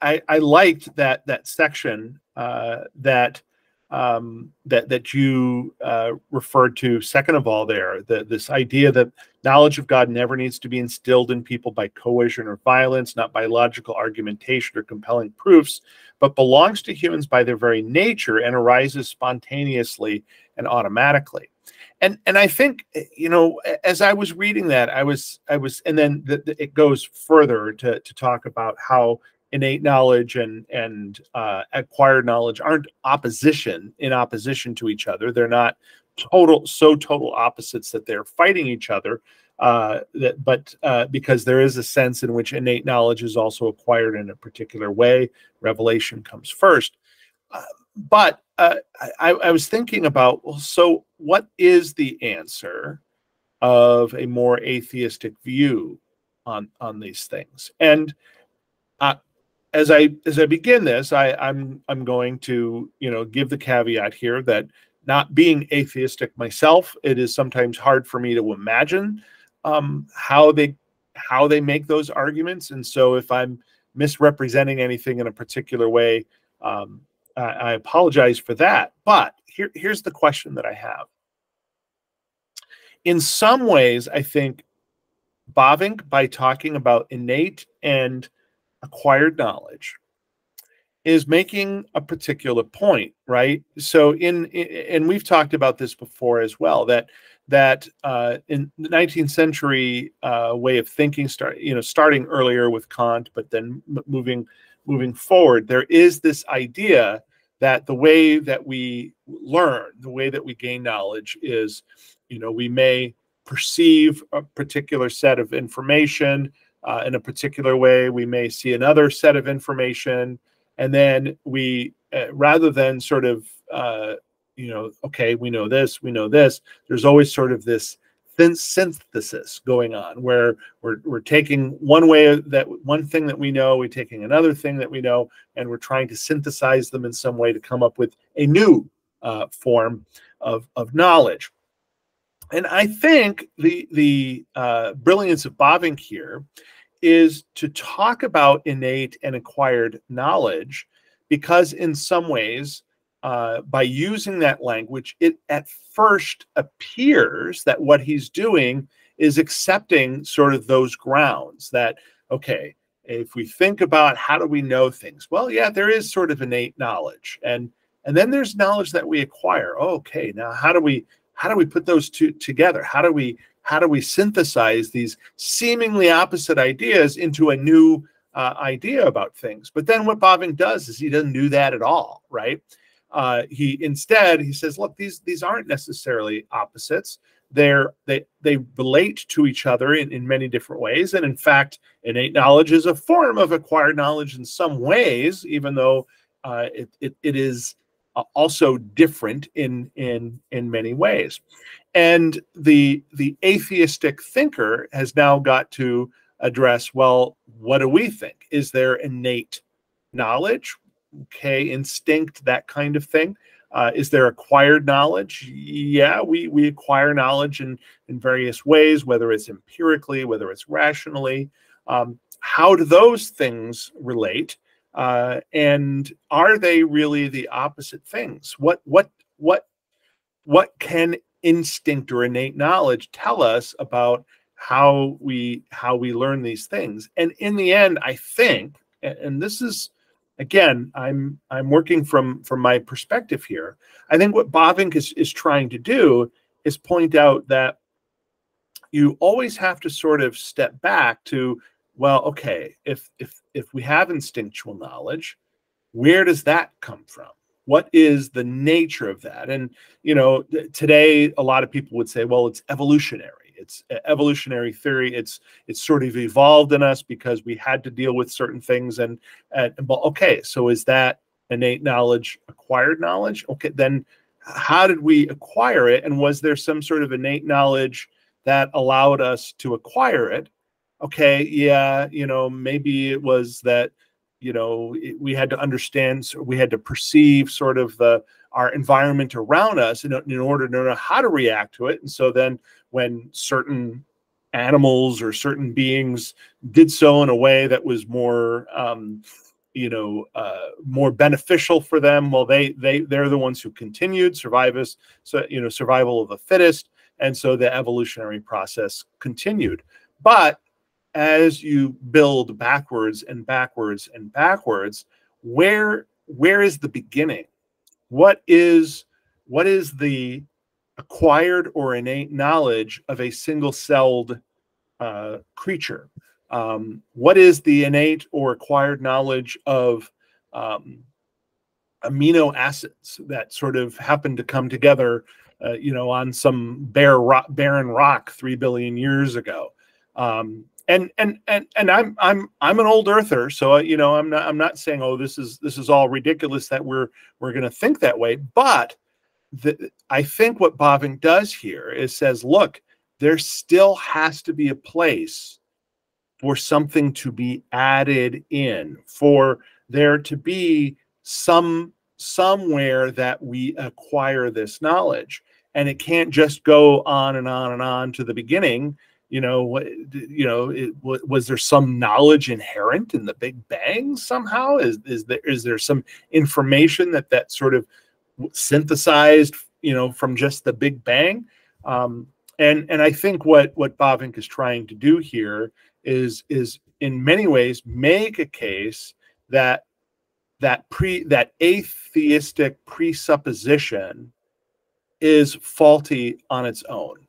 I, I liked that that section uh, that um, that that you uh, referred to. Second of all, there the, this idea that knowledge of God never needs to be instilled in people by coercion or violence, not by logical argumentation or compelling proofs, but belongs to humans by their very nature and arises spontaneously and automatically. And and I think you know as I was reading that I was I was and then the, the, it goes further to to talk about how innate knowledge and and uh, acquired knowledge aren't opposition in opposition to each other. They're not total so total opposites that they're fighting each other. Uh, that, but uh, because there is a sense in which innate knowledge is also acquired in a particular way, revelation comes first. Uh, but uh, I, I was thinking about well, so what is the answer of a more atheistic view on on these things? And uh, as I as I begin this, I, I'm I'm going to you know give the caveat here that not being atheistic myself, it is sometimes hard for me to imagine um, how they how they make those arguments, and so if I'm misrepresenting anything in a particular way, um, I, I apologize for that. But here here's the question that I have. In some ways, I think Bavinck, by talking about innate and acquired knowledge is making a particular point right? So in, in, and we've talked about this before as well that that uh, in the 19th century uh, way of thinking start you know starting earlier with kant but then moving moving forward there is this idea that the way that we learn the way that we gain knowledge is you know we may perceive a particular set of information uh, in a particular way. We may see another set of information, and then we, uh, rather than sort of, uh, you know, okay, we know this, we know this. There's always sort of this thin synthesis going on where we're, we're taking one way that one thing that we know we're taking another thing that we know and we're trying to synthesize them in some way to come up with a new uh, form of, of knowledge and i think the the uh, brilliance of Bavinck here is to talk about innate and acquired knowledge because in some ways uh, by using that language, it at first appears that what he's doing is accepting sort of those grounds that, okay, if we think about how do we know things, well, yeah, there is sort of innate knowledge. And and then there's knowledge that we acquire. Okay, now how do we how do we put those two together? How do we how do we synthesize these seemingly opposite ideas into a new uh, idea about things? But then what Bavinck does is he doesn't do that at all, right? Uh, he instead he says, look, these these aren't necessarily opposites. They're they they relate to each other in, in many different ways. And in fact, innate knowledge is a form of acquired knowledge in some ways, even though uh, it, it, it is also different in in in many ways. And the the atheistic thinker has now got to address, well, what do we think? Is there innate knowledge? okay, instinct, that kind of thing. Uh, is there acquired knowledge? Yeah, we, we acquire knowledge in, in various ways, whether it's empirically, whether it's rationally. Um, how do those things relate? Uh, and are they really the opposite things? What what what what can instinct or innate knowledge tell us about how we how we learn these things? And in the end, I think, and this is again, I'm I'm working from from my perspective here. I think what Bavinck is is trying to do is point out that you always have to sort of step back to well, okay, if if if we have instinctual knowledge, where does that come from? What is the nature of that? And you know, today a lot of people would say, well, it's evolutionary it's evolutionary theory. It's it's sort of evolved in us because we had to deal with certain things. And and well, okay, so is that innate knowledge acquired knowledge? Okay, then how did we acquire it? And was there some sort of innate knowledge that allowed us to acquire it? Okay, yeah, you know, maybe it was that you know it, we had to understand we had to perceive sort of the our environment around us in, in order to know how to react to it. And so then when certain animals or certain beings did so in a way that was more um, you know uh, more beneficial for them well they they they're the ones who continued survivors so you know survival of the fittest. And so the evolutionary process continued. But as you build backwards and backwards and backwards where where is the beginning what is what is the acquired or innate knowledge of a single celled uh, creature? Um, what is the innate or acquired knowledge of um, amino acids that sort of happen to come together, uh, you know, on some bare rock, barren rock three billion years ago? Um, and and and and I'm I'm I'm an old earther, so uh, you know I'm not I'm not saying oh this is this is all ridiculous that we're we're going to think that way, but the, I think what Bavinck does here is says, look, there still has to be a place for something to be added in, for there to be some somewhere that we acquire this knowledge, and it can't just go on and on and on to the beginning. You know, you know, it, was there some knowledge inherent in the Big Bang somehow? Is is there is there some information that that sort of synthesized, you know, from just the Big Bang. Um, and and I think what what Bavinck is trying to do here is is in many ways make a case that that pre that atheistic presupposition is faulty on its own.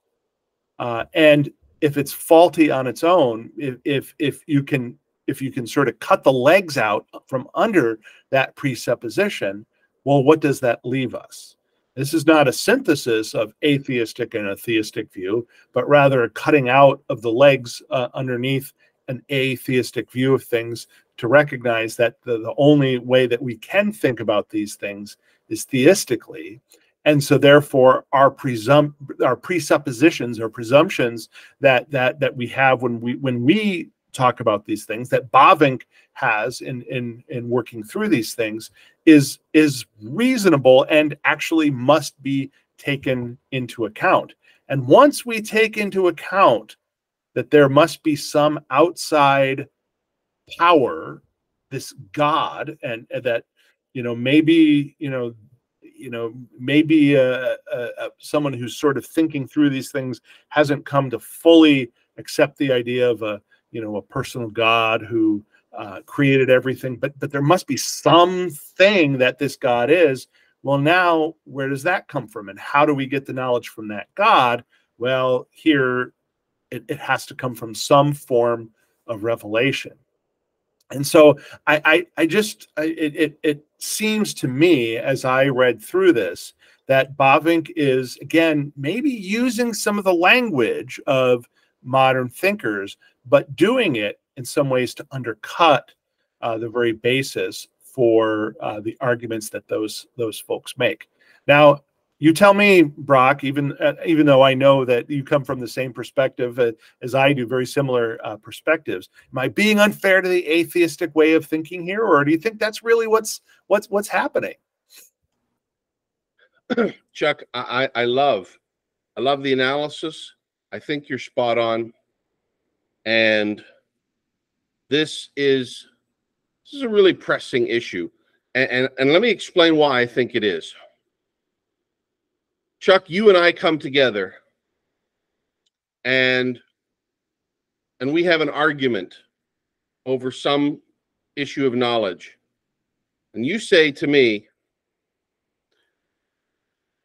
Uh, and if it's faulty on its own, if, if if you can if you can sort of cut the legs out from under that presupposition, well, what does that leave us? This is not a synthesis of atheistic and a theistic view, but rather a cutting out of the legs uh, underneath an atheistic view of things to recognize that the, the only way that we can think about these things is theistically. And so therefore our presum our presuppositions or presumptions that that that we have when we when we talk about these things that Bavinck has in in in working through these things is is reasonable and actually must be taken into account. And once we take into account that there must be some outside power, this God, and, and that you know maybe you know you know maybe uh, uh, uh, someone who's sort of thinking through these things hasn't come to fully accept the idea of a you know a personal God who uh, created everything, but but there must be something that this God is. Well, now where does that come from, and how do we get the knowledge from that God? Well, here it, it has to come from some form of revelation. And so I, I, I just I, it, it it seems to me as I read through this that Bavinck is again maybe using some of the language of modern thinkers, but doing it in some ways to undercut uh, the very basis for uh, the arguments that those those folks make. Now, you tell me, Brock. Even uh, even though I know that you come from the same perspective uh, as I do, very similar uh, perspectives. Am I being unfair to the atheistic way of thinking here, or do you think that's really what's what's what's happening? Chuck, I, I love I love the analysis. I think you're spot on, and this is this is a really pressing issue, and, and, and let me explain why I think it is. Chuck, you and I come together, and and we have an argument over some issue of knowledge, and you say to me,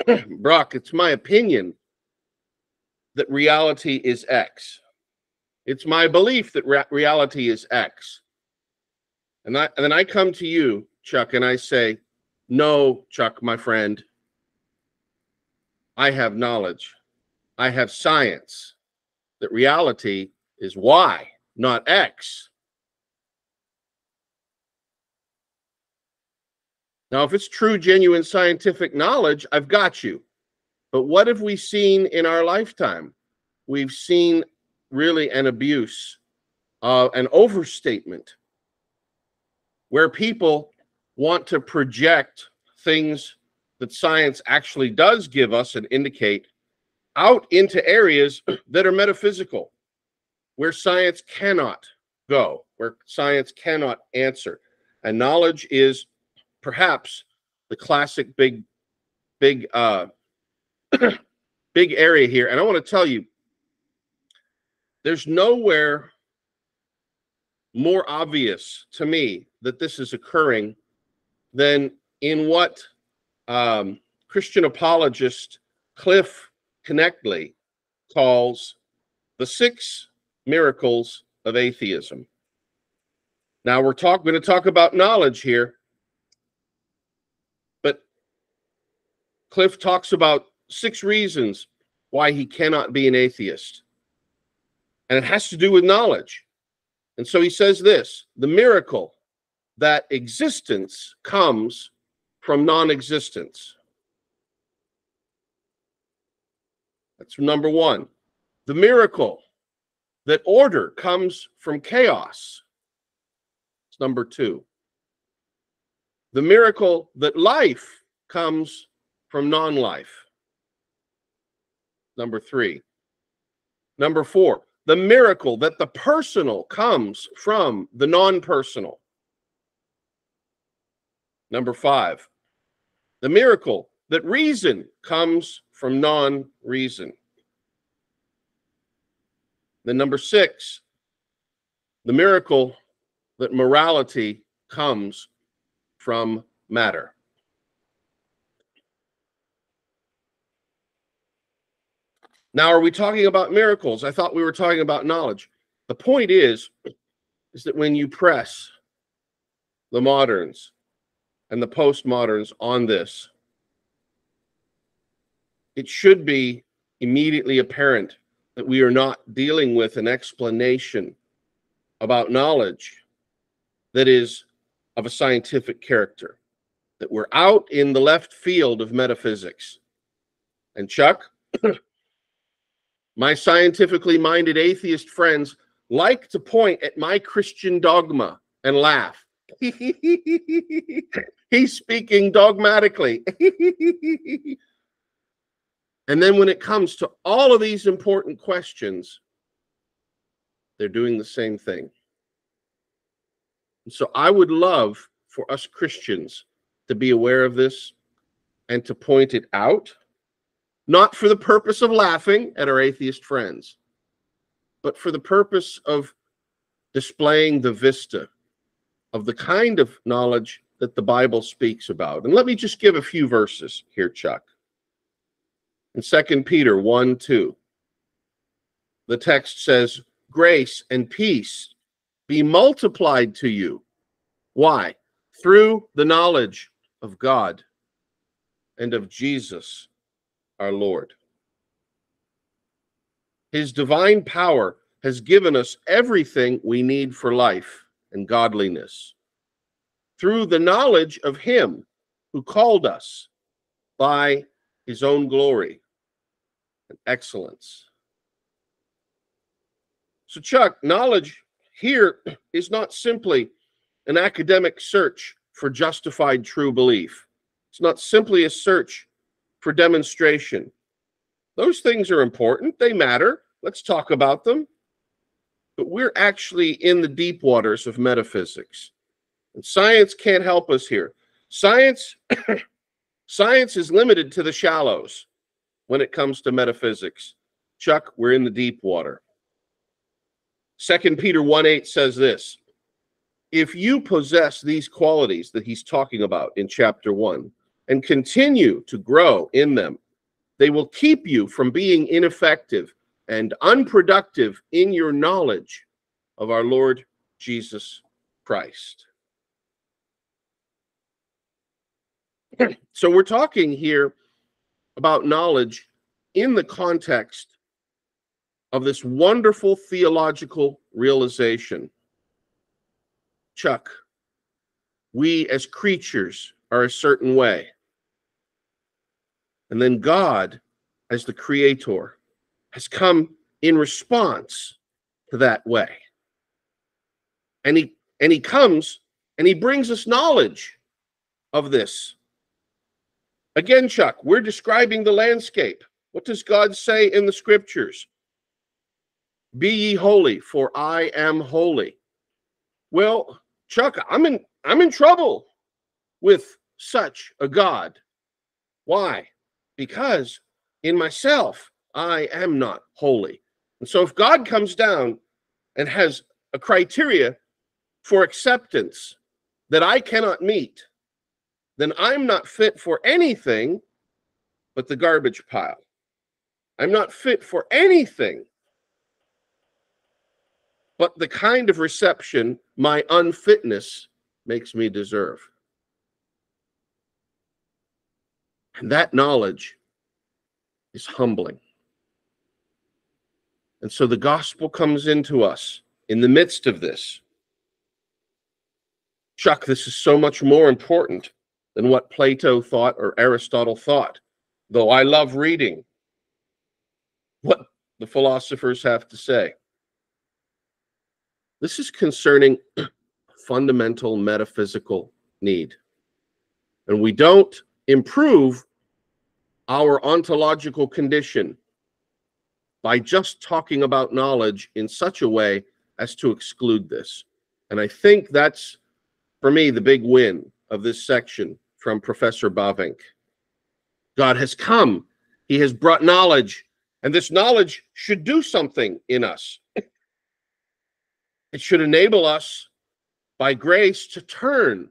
Brock, it's my opinion that reality is X. It's my belief that re- reality is X. And, I, and then I come to you, Chuck, and I say, No, Chuck, my friend, I have knowledge. I have science that reality is Y, not X. Now, if it's true, genuine scientific knowledge, I've got you. But what have we seen in our lifetime? We've seen really an abuse, uh, an overstatement, where people want to project things that science actually does give us and indicate out into areas that are metaphysical, where science cannot go, where science cannot answer. And knowledge is perhaps the classic big, big uh, big area here. And I want to tell you, there's nowhere more obvious to me that this is occurring than in what um, Christian apologist Cliffe Knechtle calls the six miracles of atheism. Now we're talking going to talk about knowledge here, but Cliffe talks about six reasons why he cannot be an atheist. And it has to do with knowledge. And so he says this the miracle that existence comes from non existence. That's number one. The miracle that order comes from chaos. It's number two. The miracle that life comes from non life number three. Number four, the miracle that the personal comes from the non personal. Number five, the miracle that reason comes from non reason. Then, number six, the miracle that morality comes from matter. Now, are we talking about miracles? I thought we were talking about knowledge. The point is, is that when you press the moderns and the postmoderns on this, it should be immediately apparent that we are not dealing with an explanation about knowledge that is of a scientific character, that we're out in the left field of metaphysics And Chuck, my scientifically minded atheist friends like to point at my Christian dogma and laugh. He's speaking dogmatically. and then when it comes to all of these important questions, they're doing the same thing. So I would love for us Christians to be aware of this and to point it out, not for the purpose of laughing at our atheist friends, but for the purpose of displaying the vista of the kind of knowledge that the Bible speaks about. And let me just give a few verses here, Chuck. In 2 Peter 1 2, the text says, Grace and peace be multiplied to you. Why? Through the knowledge of God and of Jesus our Lord. His divine power has given us everything we need for life and godliness through the knowledge of Him who called us by His own glory and excellence. So, Chuck, knowledge here is not simply an academic search for justified true belief. It's not simply a search for demonstration. Those things are important, they matter. Let's talk about them. But we're actually in the deep waters of metaphysics. And science can't help us here. Science science is limited to the shallows when it comes to metaphysics. Chuck, we're in the deep water. Second Peter 1 8 says this if you possess these qualities that he's talking about in chapter 1 and continue to grow in them, they will keep you from being ineffective and unproductive in your knowledge of our Lord Jesus Christ. so we're talking here about knowledge in the context of this wonderful theological realization Chuck, we as creatures are a certain way. And then God, as the creator, has come in response to that way. And he and he comes and he brings us knowledge of this. Again, Chuck, we're describing the landscape. What does God say in the scriptures? Be ye holy, for I am holy. Well, Chuck, I'm in I'm in trouble with such a God. Why? Because in myself I am not holy. And so if God comes down and has a criteria for acceptance that I cannot meet, then I'm not fit for anything but the garbage pile. I'm not fit for anything but the kind of reception my unfitness makes me deserve. And that knowledge is humbling. And so the gospel comes into us in the midst of this. Chuck, this is so much more important than what Plato thought or Aristotle thought, though I love reading what the philosophers have to say. This is concerning fundamental metaphysical need. And we don't improve our ontological condition by just talking about knowledge in such a way as to exclude this. And I think that's, for me, the big win of this section from Professor Bavinck. God has come, He has brought knowledge, and this knowledge should do something in us. It should enable us by grace to turn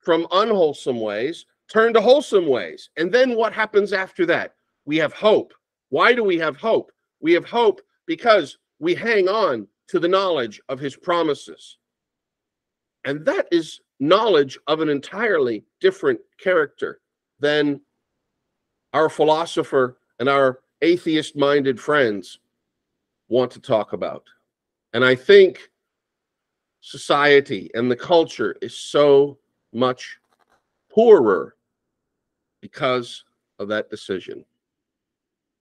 from unwholesome ways, turn to wholesome ways. And then what happens after that? We have hope. Why do we have hope? We have hope because we hang on to the knowledge of his promises. And that is knowledge of an entirely different character than our philosopher and our atheist minded friends want to talk about. And I think society and the culture is so much poorer because of that decision.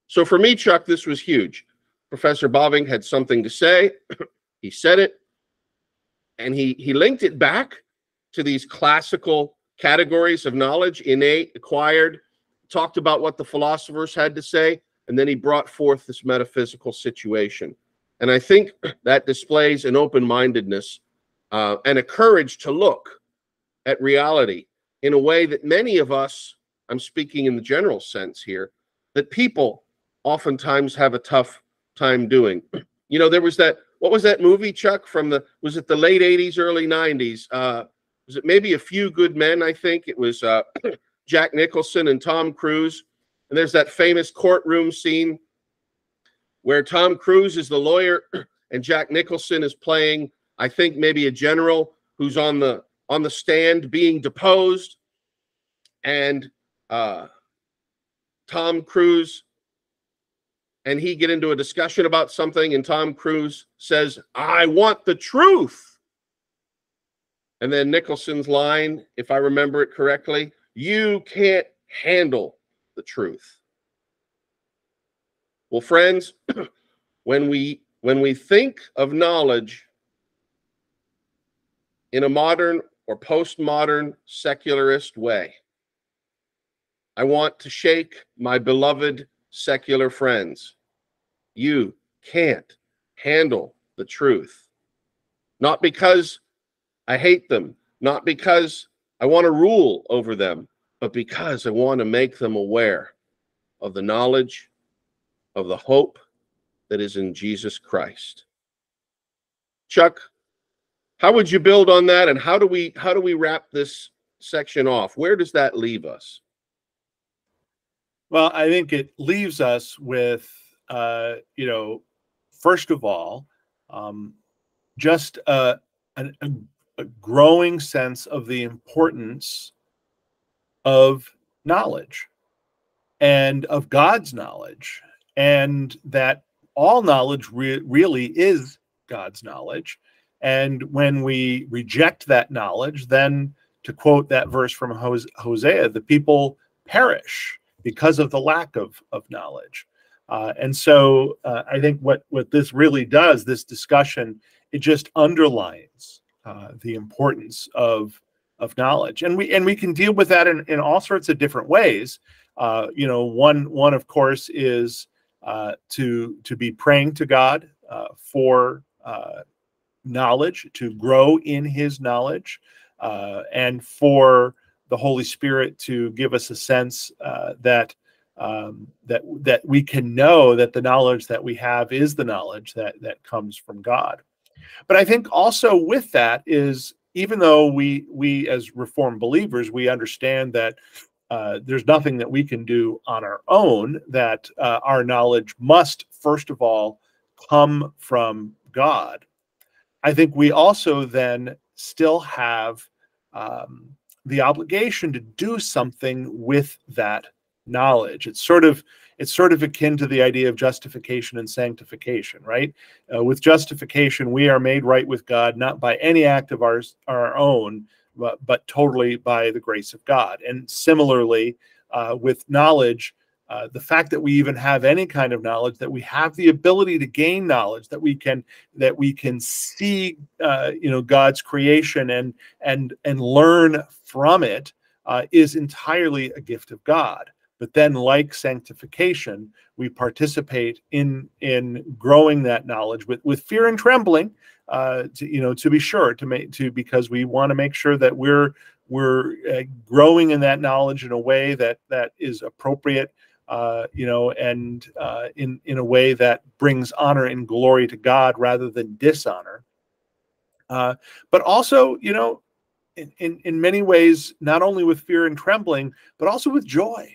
So for me, Chuck, this was huge. Professor Bavinck had something to say. he said it, and he he linked it back to these classical categories of knowledge: innate, acquired. Talked about what the philosophers had to say, and then he brought forth this metaphysical situation. And I think that displays an open-mindedness uh, and a courage to look at reality in a way that many of us, I'm speaking in the general sense here, that people oftentimes have a tough time doing. You know, there was that, what was that movie, Chuck, from the, was it the late 80s, early 90s? Uh, was it maybe A Few Good Men, I think? It was uh, Jack Nicholson and Tom Cruise. And there's that famous courtroom scene where Tom Cruise is the lawyer and Jack Nicholson is playing, I think maybe a general who's on the on the stand being deposed, and uh, Tom Cruise and he get into a discussion about something, and Tom Cruise says, "I want the truth." And then Nicholson's line, if I remember it correctly, you can't handle the truth. Well, friends, when we when we think of knowledge in a modern or postmodern secularist way, I want to shake my beloved secular friends. You can't handle the truth. Not because I hate them, not because I want to rule over them, but because I want to make them aware of the knowledge of the hope that is in Jesus Christ. Chuck, how would you build on that and how do we how do we wrap this section off? Where does that leave us? Well, I think it leaves us with uh, you know, first of all, um, just a, a growing sense of the importance of knowledge and of God's knowledge and that all knowledge re- really is God's knowledge. And when we reject that knowledge, then to quote that verse from Hosea, the people perish because of the lack of, of knowledge. Uh, and so uh, I think what, what this really does, this discussion, it just underlines uh, the importance of, of knowledge. And we, and we can deal with that in, in all sorts of different ways. Uh, you know, one, one of course is uh, to to be praying to God uh, for uh, knowledge, to grow in His knowledge, uh, and for the Holy Spirit to give us a sense that um, that that we can know that the knowledge that we have is the knowledge that that comes from God. But I think also with that is even though we we as Reformed believers we understand that uh, there's nothing that we can do on our own, that uh, our knowledge must, first of all, come from God. I think we also then still have um, the obligation to do something with that knowledge. It's sort of it's sort of akin to the idea of justification and sanctification, right? Uh, with justification, we are made right with God not by any act of ours our own, but, but totally by the grace of God. And similarly, uh, with knowledge, uh, the fact that we even have any kind of knowledge, that we have the ability to gain knowledge, that we can that we can see, uh, you know, God's creation and and and learn from it, uh, is entirely a gift of God. But then, like sanctification, we participate in in growing that knowledge with with fear and trembling, uh, to, you know, to be sure to make to because we want to make sure that we're we're uh, growing in that knowledge in a way that that is appropriate, uh, you know, and uh, in in a way that brings honor and glory to God rather than dishonor. Uh, but also, you know, in, in in many ways, not only with fear and trembling, but also with joy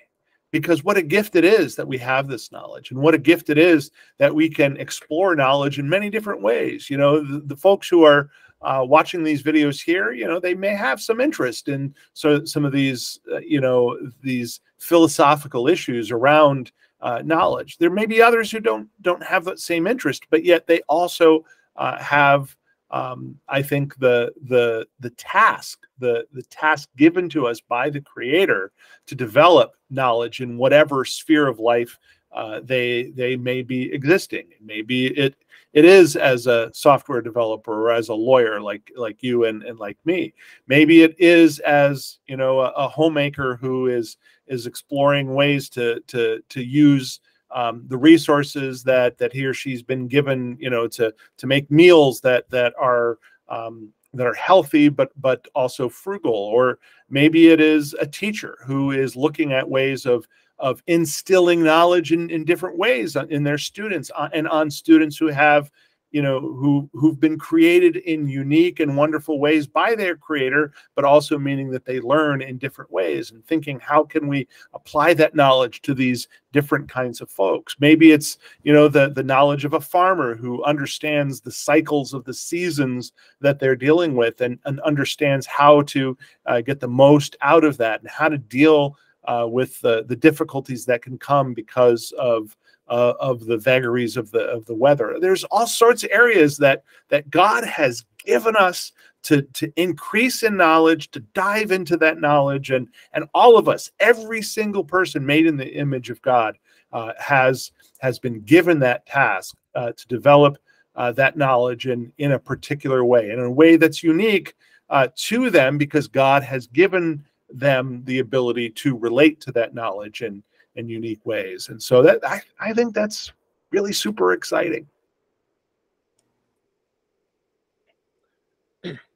because what a gift it is that we have this knowledge and what a gift it is that we can explore knowledge in many different ways. You know the, the folks who are uh, watching these videos here you know they may have some interest in so some of these uh, you know these philosophical issues around uh, knowledge. There may be others who don't don't have that same interest but yet they also uh, have um, I think the the the task the the task given to us by the Creator to develop knowledge in whatever sphere of life uh, they they may be existing. Maybe it it is as a software developer or as a lawyer like like you and, and like me. Maybe it is as you know a, a homemaker who is is exploring ways to to to use um, the resources that that he or she's been given, you know, to to make meals that that are um, that are healthy but but also frugal. Or maybe it is a teacher who is looking at ways of of instilling knowledge in, in different ways in their students uh, and on students who have you know who who've been created in unique and wonderful ways by their creator but also meaning that they learn in different ways and thinking how can we apply that knowledge to these different kinds of folks? Maybe it's you know the the knowledge of a farmer who understands the cycles of the seasons that they're dealing with and, and understands how to uh, get the most out of that and how to deal uh, with the, the difficulties that can come because of uh, of the vagaries of the of the weather. There's all sorts of areas that that God has given us to to increase in knowledge, to dive into that knowledge, and and all of us, every single person made in the image of God, uh, has has been given that task uh, to develop uh, that knowledge in in a particular way, in a way that's unique uh, to them, because God has given them the ability to relate to that knowledge and in unique ways. And so that I, I think that's really super exciting.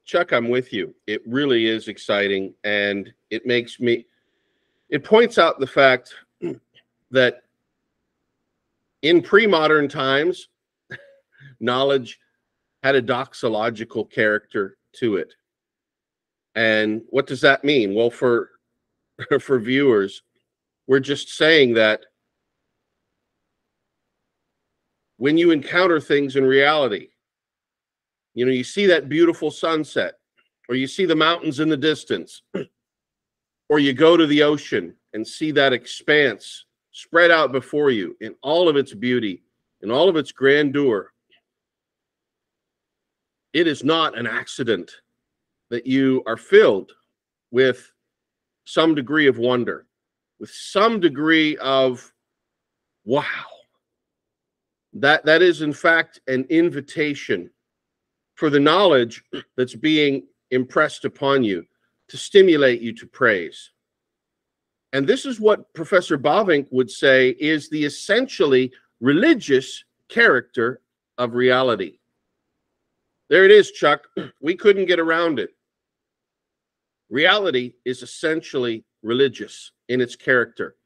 Chuck, I'm with you. It really is exciting. And it makes me, it points out the fact that in pre modern times, knowledge had a doxological character to it. And what does that mean? Well, for for viewers, we're just saying that when you encounter things in reality, you know, you see that beautiful sunset, or you see the mountains in the distance, or you go to the ocean and see that expanse spread out before you in all of its beauty, in all of its grandeur. It is not an accident that you are filled with some degree of wonder with some degree of wow. That that is in fact an invitation for the knowledge that's being impressed upon you to stimulate you to praise. And this is what Professor Bavinck would say is the essentially religious character of reality. There it is, Chuck. We couldn't get around it. Reality is essentially religious in its character.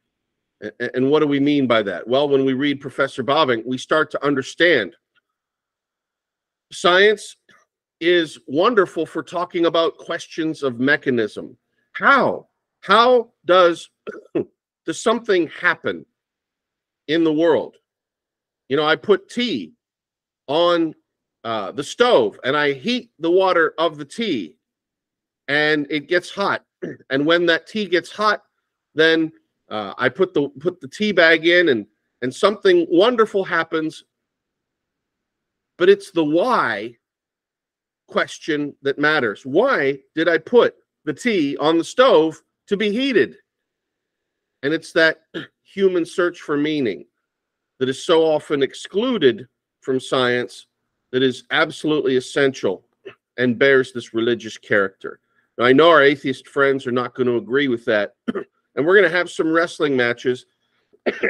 And what do we mean by that? Well, when we read Professor Bavinck, we start to understand science is wonderful for talking about questions of mechanism. How? How does does something happen in the world? You know, I put tea on uh, the stove and I heat the water of the tea and it gets hot. And when that tea gets hot, then uh, I put the put the tea bag in, and and something wonderful happens. But it's the why question that matters. Why did I put the tea on the stove to be heated? And it's that human search for meaning that is so often excluded from science that is absolutely essential and bears this religious character. Now, I know our atheist friends are not going to agree with that, and we're going to have some wrestling matches. and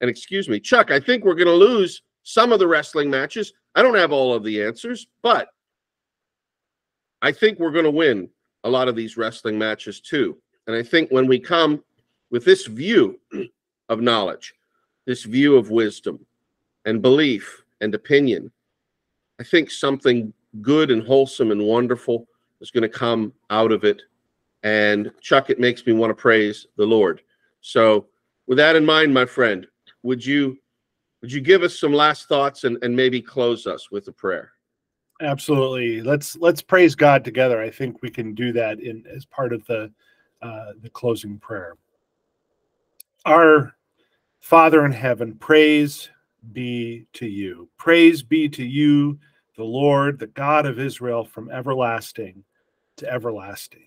excuse me, Chuck, I think we're going to lose some of the wrestling matches. I don't have all of the answers, but I think we're going to win a lot of these wrestling matches too. And I think when we come with this view of knowledge, this view of wisdom and belief and opinion, I think something good and wholesome and wonderful is going to come out of it. And Chuck, it makes me want to praise the Lord. So, with that in mind, my friend, would you would you give us some last thoughts and, and maybe close us with a prayer? Absolutely. Let's let's praise God together. I think we can do that in as part of the uh, the closing prayer. Our Father in heaven, praise be to you. Praise be to you, the Lord, the God of Israel, from everlasting to everlasting.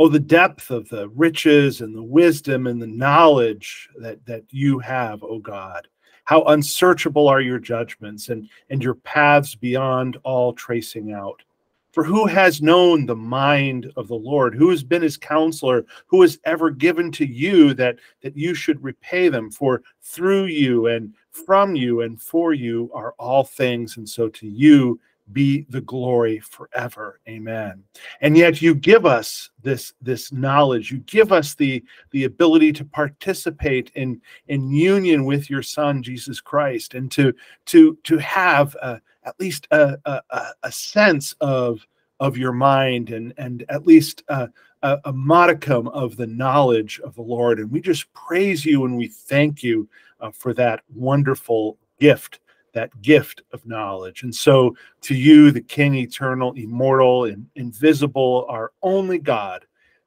Oh, the depth of the riches and the wisdom and the knowledge that, that you have, O God. How unsearchable are your judgments and, and your paths beyond all tracing out. For who has known the mind of the Lord? Who has been his counselor? Who has ever given to you that, that you should repay them? For through you and from you and for you are all things, and so to you be the glory forever. Amen. And yet you give us this this knowledge. You give us the the ability to participate in in union with your son jesus christ and to to to have uh, at least a, a, a sense of of your mind and and at least a, a, a modicum of the knowledge of the lord. And we just praise you and we thank you uh, for that wonderful gift that gift of knowledge. And so, to you, the King, eternal, immortal, and invisible, our only God,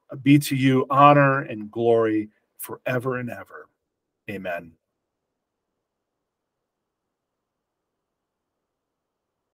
uh, be to you honor and glory forever and ever. Amen.